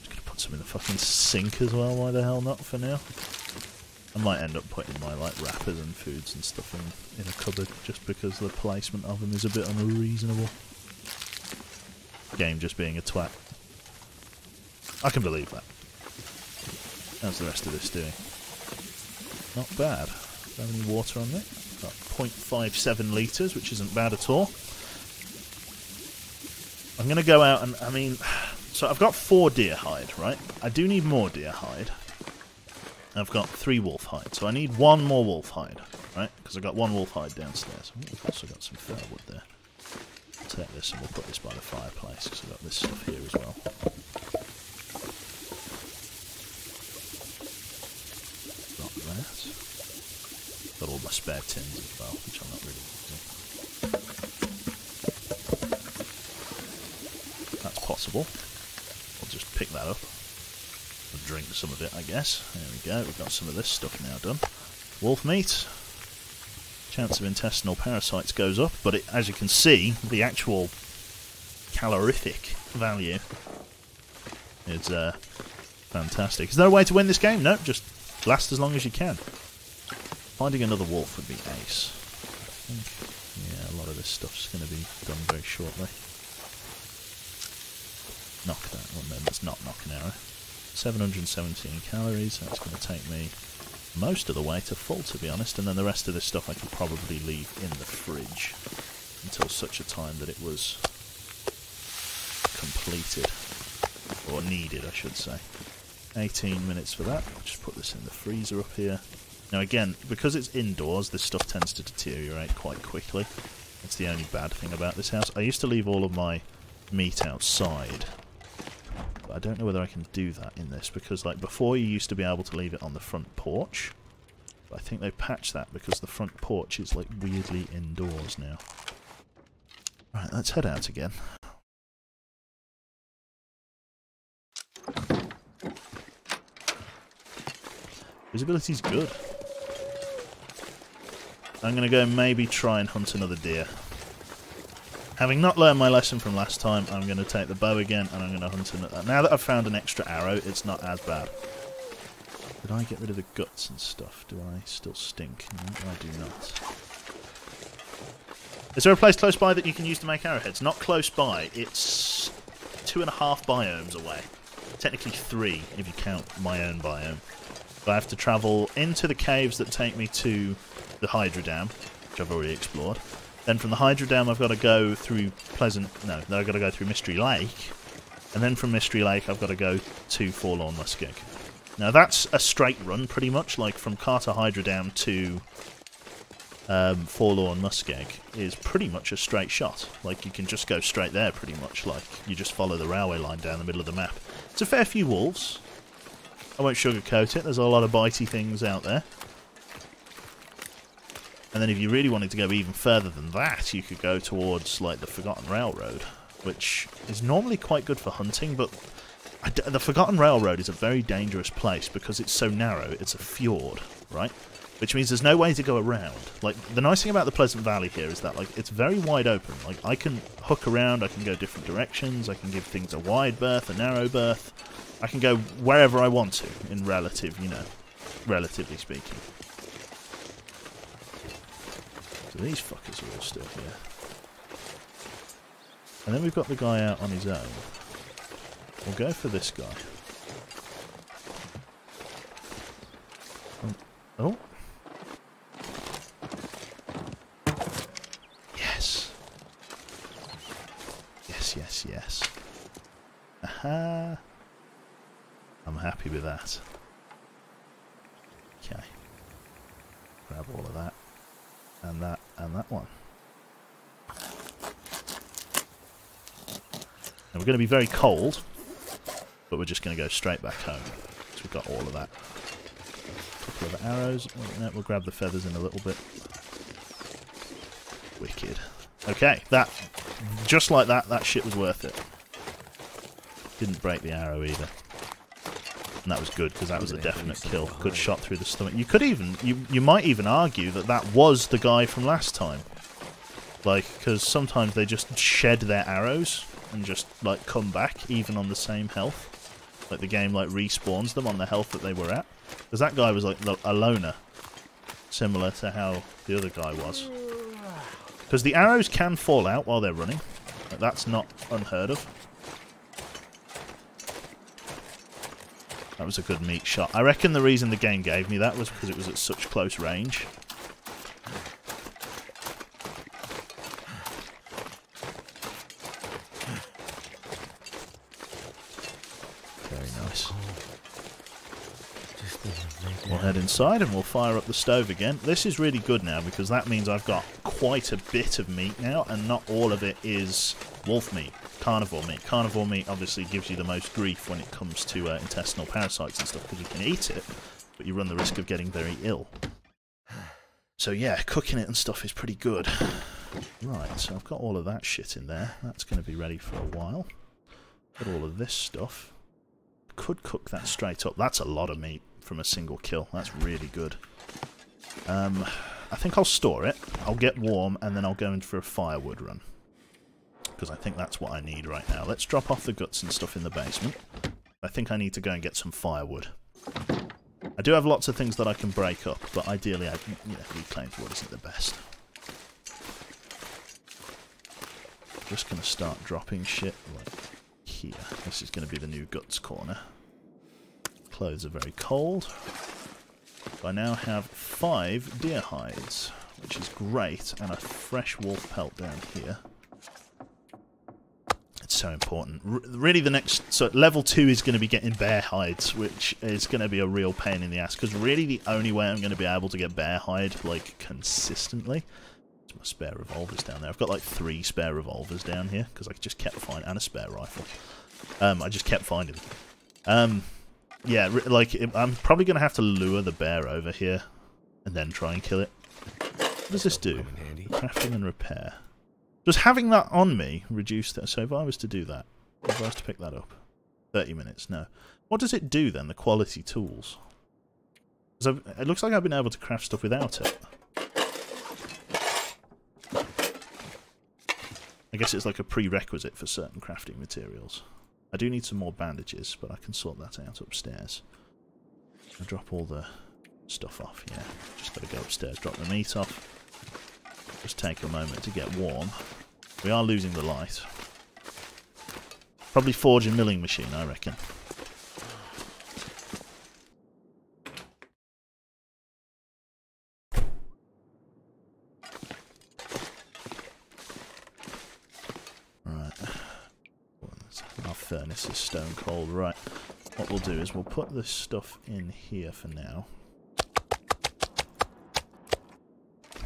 Just gonna put some in the fucking sink as well. Why the hell not for now? I might end up putting my like wrappers and foods and stuff in in a cupboard just because the placement of them is a bit unreasonable. Game just being a twat. I can believe that. How's the rest of this doing? Not bad. Do I have any water on there? Got 0.57 litres, which isn't bad at all. I'm going to go out and, I mean, so I've got four deer hide, right? I do need more deer hide. I've got three wolf hide, so I need one more wolf hide, right? Because I've got one wolf hide downstairs. I've also got some firewood there. I'll take this and we'll put this by the fireplace, because I've got this stuff here as well. Got that. Got all my spare tins as well, which I'm not really using. That's possible. Pick that up and drink some of it, I guess. There we go, we've got some of this stuff now done. Wolf meat. Chance of intestinal parasites goes up, but it, as you can see, the actual calorific value is uh, fantastic. Is there a way to win this game? No, just last as long as you can. Finding another wolf would be ace. I think, yeah, a lot of this stuff's going to be done very shortly. Knock that one then, that's not knock an arrow. 717 calories, that's going to take me most of the way to full to be honest, and then the rest of this stuff I could probably leave in the fridge until such a time that it was completed, or needed I should say. 18 minutes for that, just put this in the freezer up here. Now again, because it's indoors, this stuff tends to deteriorate quite quickly. That's the only bad thing about this house. I used to leave all of my meat outside, I don't know whether I can do that in this because like before you used to be able to leave it on the front porch. I think they patched that because the front porch is like weirdly indoors now. Right, let's head out again. Visibility's good. I'm going to go maybe try and hunt another deer. Having not learned my lesson from last time, I'm going to take the bow again and I'm going to hunt another. Now that I've found an extra arrow, it's not as bad. Did I get rid of the guts and stuff? Do I still stink? No, I do not. Is there a place close by that you can use to make arrowheads? Not close by. It's two and a half biomes away. Technically three, if you count my own biome. But I have to travel into the caves that take me to the Hydro Dam, which I've already explored. Then from the Hydro Dam, I've got to go through Pleasant. No, no, I've got to go through Mystery Lake, and then from Mystery Lake, I've got to go to Forlorn Muskeg. Now that's a straight run, pretty much, like from Carter Hydro Dam to um, Forlorn Muskeg is pretty much a straight shot. Like you can just go straight there, pretty much. Like you just follow the railway line down the middle of the map. It's a fair few wolves. I won't sugarcoat it. There's a lot of bitey things out there. And then if you really wanted to go even further than that, you could go towards like the Forgotten Railroad, which is normally quite good for hunting, but the Forgotten Railroad is a very dangerous place because it's so narrow. It's a fjord, right? Which means there's no way to go around. Like the nice thing about the Pleasant Valley here is that like it's very wide open. Like I can hook around, I can go different directions, I can give things a wide berth, a narrow berth. I can go wherever I want to in relative, you know, relatively speaking. So these fuckers are all still here. And then we've got the guy out on his own. We'll go for this guy. Um, oh. Yes. Yes, yes, yes. Aha. I'm happy with that. Okay. Grab all of that. And that, that one. We're going to be very cold, but we're just going to go straight back home. So we've got all of that. couple of arrows. We'll grab the feathers in a little bit. Wicked. Okay, that, just like that, that shit was worth it. Didn't break the arrow either. And that was good, because that was a definite kill. Good shot through the stomach. You could even, you, you might even argue that that was the guy from last time. Like, because sometimes they just shed their arrows and just, like, come back, even on the same health. Like, the game, like, respawns them on the health that they were at. Because that guy was, like, a loner. Similar to how the other guy was. Because the arrows can fall out while they're running. Like, that's not unheard of. That was a good meat shot. I reckon the reason the game gave me that was because it was at such close range. Very nice. We'll head inside and we'll fire up the stove again. This is really good now because that means I've got quite a bit of meat now and not all of it is wolf meat, carnivore meat. Carnivore meat obviously gives you the most grief when it comes to uh, intestinal parasites and stuff because you can eat it, but you run the risk of getting very ill. So yeah, cooking it and stuff is pretty good. Right, so I've got all of that shit in there. That's going to be ready for a while. Got all of this stuff. Could cook that straight up. That's a lot of meat from a single kill. That's really good. Um, I think I'll store it. I'll get warm and then I'll go in for a firewood run. Because I think that's what I need right now. Let's drop off the guts and stuff in the basement. I think I need to go and get some firewood. I do have lots of things that I can break up, but ideally, I, you know, reclaimed wood isn't the best. Just going to start dropping shit like here. This is going to be the new guts corner. Clothes are very cold. I now have five deer hides, which is great, and a fresh wolf pelt down here. It's so important. R really, the next so level two is going to be getting bear hides, which is going to be a real pain in the ass. Because really, the only way I'm going to be able to get bear hide like consistently. My spare revolvers down there. I've got like three spare revolvers down here because I just kept finding and a spare rifle. Um, I just kept finding them. Um, yeah, like I'm probably going to have to lure the bear over here and then try and kill it. What does this do? Crafting and repair. Does having that on me reduce that? So if I was to do that, if I was to pick that up, 30 minutes, no. What does it do then, the quality tools? Because it looks like I've been able to craft stuff without it. I guess it's like a prerequisite for certain crafting materials. I do need some more bandages, but I can sort that out upstairs. i drop all the stuff off, yeah. Just gotta go upstairs, drop the meat off. Just take a moment to get warm. We are losing the light. Probably forge and milling machine, I reckon. Right. Our furnace is stone cold. Right. What we'll do is we'll put this stuff in here for now.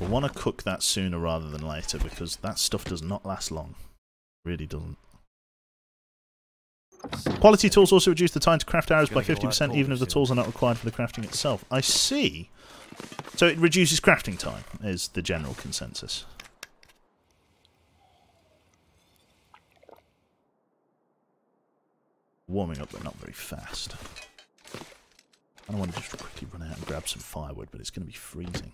We'll want to cook that sooner rather than later because that stuff does not last long. Really doesn't. Quality tools also reduce the time to craft arrows by 50% even if the tools are not required for the crafting itself. I see. So it reduces crafting time, is the general consensus. Warming up, but not very fast. I don't want to just quickly run out and grab some firewood, but it's going to be freezing.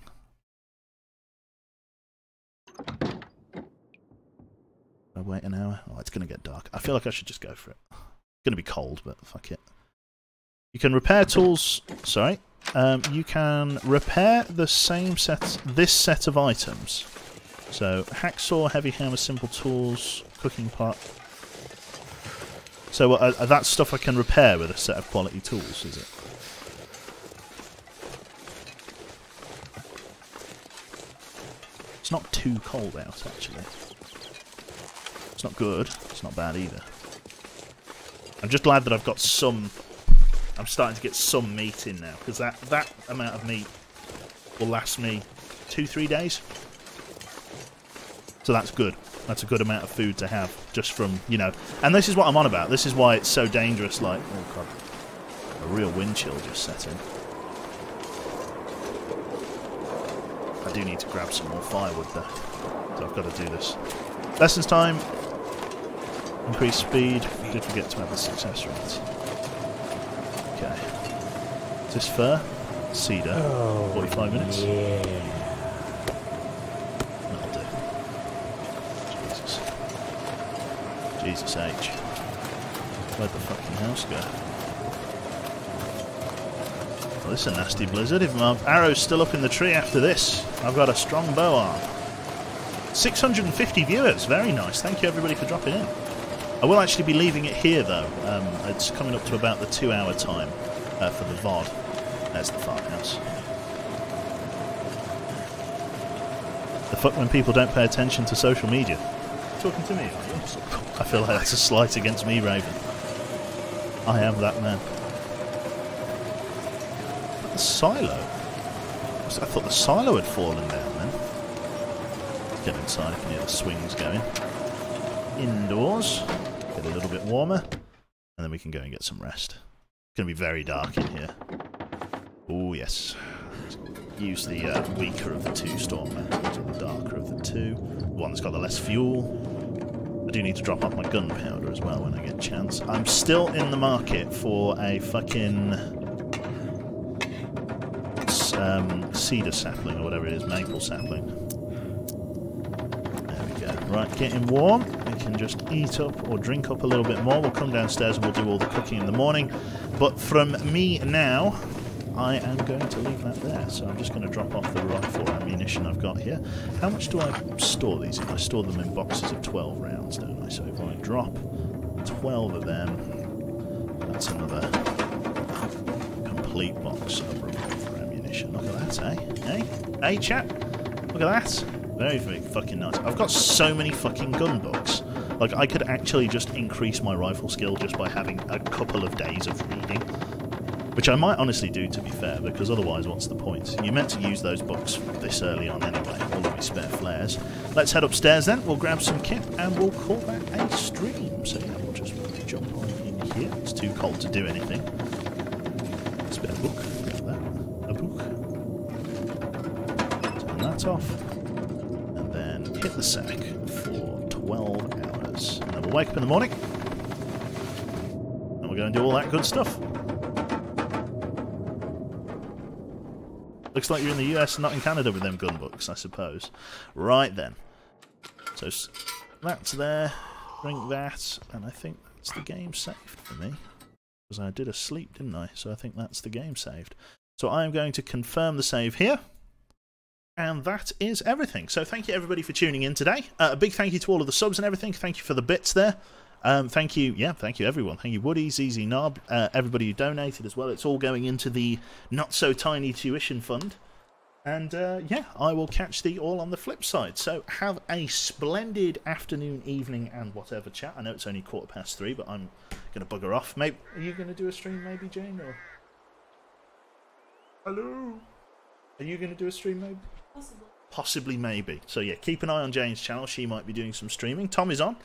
I wait an hour? Oh, it's going to get dark. I feel like I should just go for it. It's going to be cold, but fuck it. You can repair tools. Sorry. Um, you can repair the same set, this set of items. So, hacksaw, heavy hammer, simple tools, cooking pot. So, uh, that's stuff I can repair with a set of quality tools, is it? It's not too cold out, actually. It's not good. It's not bad either. I'm just glad that I've got some... I'm starting to get some meat in now, because that, that amount of meat will last me two, three days. So that's good. That's a good amount of food to have, just from, you know... And this is what I'm on about. This is why it's so dangerous, like... Oh, God. A real wind chill just set in. Do need to grab some more firewood, though. So I've got to do this. Lessons time. Increase speed. Did forget to add the success rate. Okay. Is this fir? Cedar. Oh, 45 minutes. Yeah. That'll do. Jesus. Jesus H. Where'd the fucking house go? Well, this is a nasty blizzard. If my arrow's still up in the tree after this, I've got a strong bow arm. 650 viewers. Very nice. Thank you, everybody, for dropping in. I will actually be leaving it here, though. Um, it's coming up to about the two-hour time uh, for the VOD. There's the farmhouse. The fuck when people don't pay attention to social media. Talking to me, are you? I feel like that's a slight against me, Raven. I am that man. The silo? I thought the silo had fallen down then. Let's get inside, I can hear the swings going. Indoors, get a little bit warmer, and then we can go and get some rest. It's going to be very dark in here. Oh, yes. Use the uh, weaker of the two storm lanterns, the darker of the two. The one that's got the less fuel. I do need to drop off my gunpowder as well when I get a chance. I'm still in the market for a fucking um, cedar sapling or whatever it is, maple sapling. There we go. Right, getting warm. We can just eat up or drink up a little bit more. We'll come downstairs and we'll do all the cooking in the morning. But from me now, I am going to leave that there. So I'm just going to drop off the rifle ammunition I've got here. How much do I store these in? I store them in boxes of 12 rounds, don't I? So if I drop 12 of them, that's another complete box of Look at that, eh? Hey? Hey, chap? Look at that. Very, very fucking nice. I've got so many fucking gun books. Like, I could actually just increase my rifle skill just by having a couple of days of reading. Which I might honestly do, to be fair, because otherwise, what's the point? You're meant to use those books this early on anyway, all of my spare flares. Let's head upstairs then, we'll grab some kit, and we'll call that a stream. So yeah, we'll just jump on in here. It's too cold to do anything. Spare book, grab that. A book. Turn that off. And then hit the sack for 12 hours. And then we'll wake up in the morning. And we'll go and do all that good stuff. Looks like you're in the US not in Canada with them gun books, I suppose. Right then. So that's there. Drink that. And I think that's the game saved for me. Because I did a sleep, didn't I? So I think that's the game saved. So I am going to confirm the save here. And that is everything. So thank you everybody for tuning in today. Uh, a big thank you to all of the subs and everything. Thank you for the bits there. Um, thank you, yeah, thank you everyone. Thank you Woody, ZZ Knob, uh, everybody who donated as well. It's all going into the not so tiny tuition fund. And uh, yeah, I will catch thee all on the flip side. So have a splendid afternoon, evening, and whatever chat. I know it's only quarter past three, but I'm going to bugger off. Maybe are you going to do a stream, maybe Jane? Or hello? Are you going to do a stream, maybe? Possible. Possibly, maybe. So yeah, keep an eye on Jane's channel. She might be doing some streaming. Tom is on.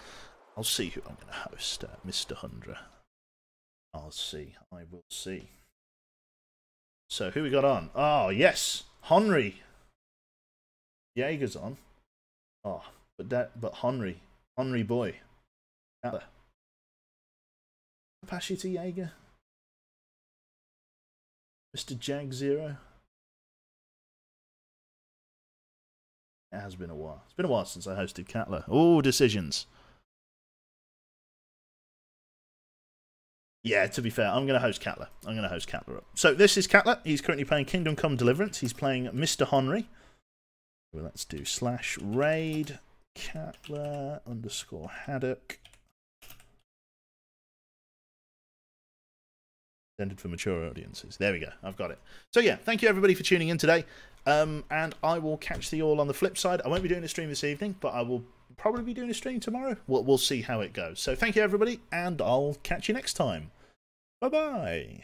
I'll see who I'm going to host. Uh, Mr. Hundra. I'll see. I will see. So who we got on? Oh yes, Henry. Jaeger's on. Oh, but that, but Henry, Henry boy. Out there. you to Jaeger. Mr. Jag Zero. It has been a while. It's been a while since I hosted Catler. Oh, decisions. Yeah, to be fair, I'm going to host Catler. I'm going to host Catler up. So this is Catler. He's currently playing Kingdom Come Deliverance. He's playing Mr. Honry. Well, let's do slash raid Catler underscore Haddock. Intended for mature audiences. There we go. I've got it. So yeah, thank you everybody for tuning in today. Um, and I will catch the all on the flip side. I won't be doing a stream this evening, but I will probably be doing a stream tomorrow. We'll, we'll see how it goes. So thank you everybody, and I'll catch you next time. Bye bye.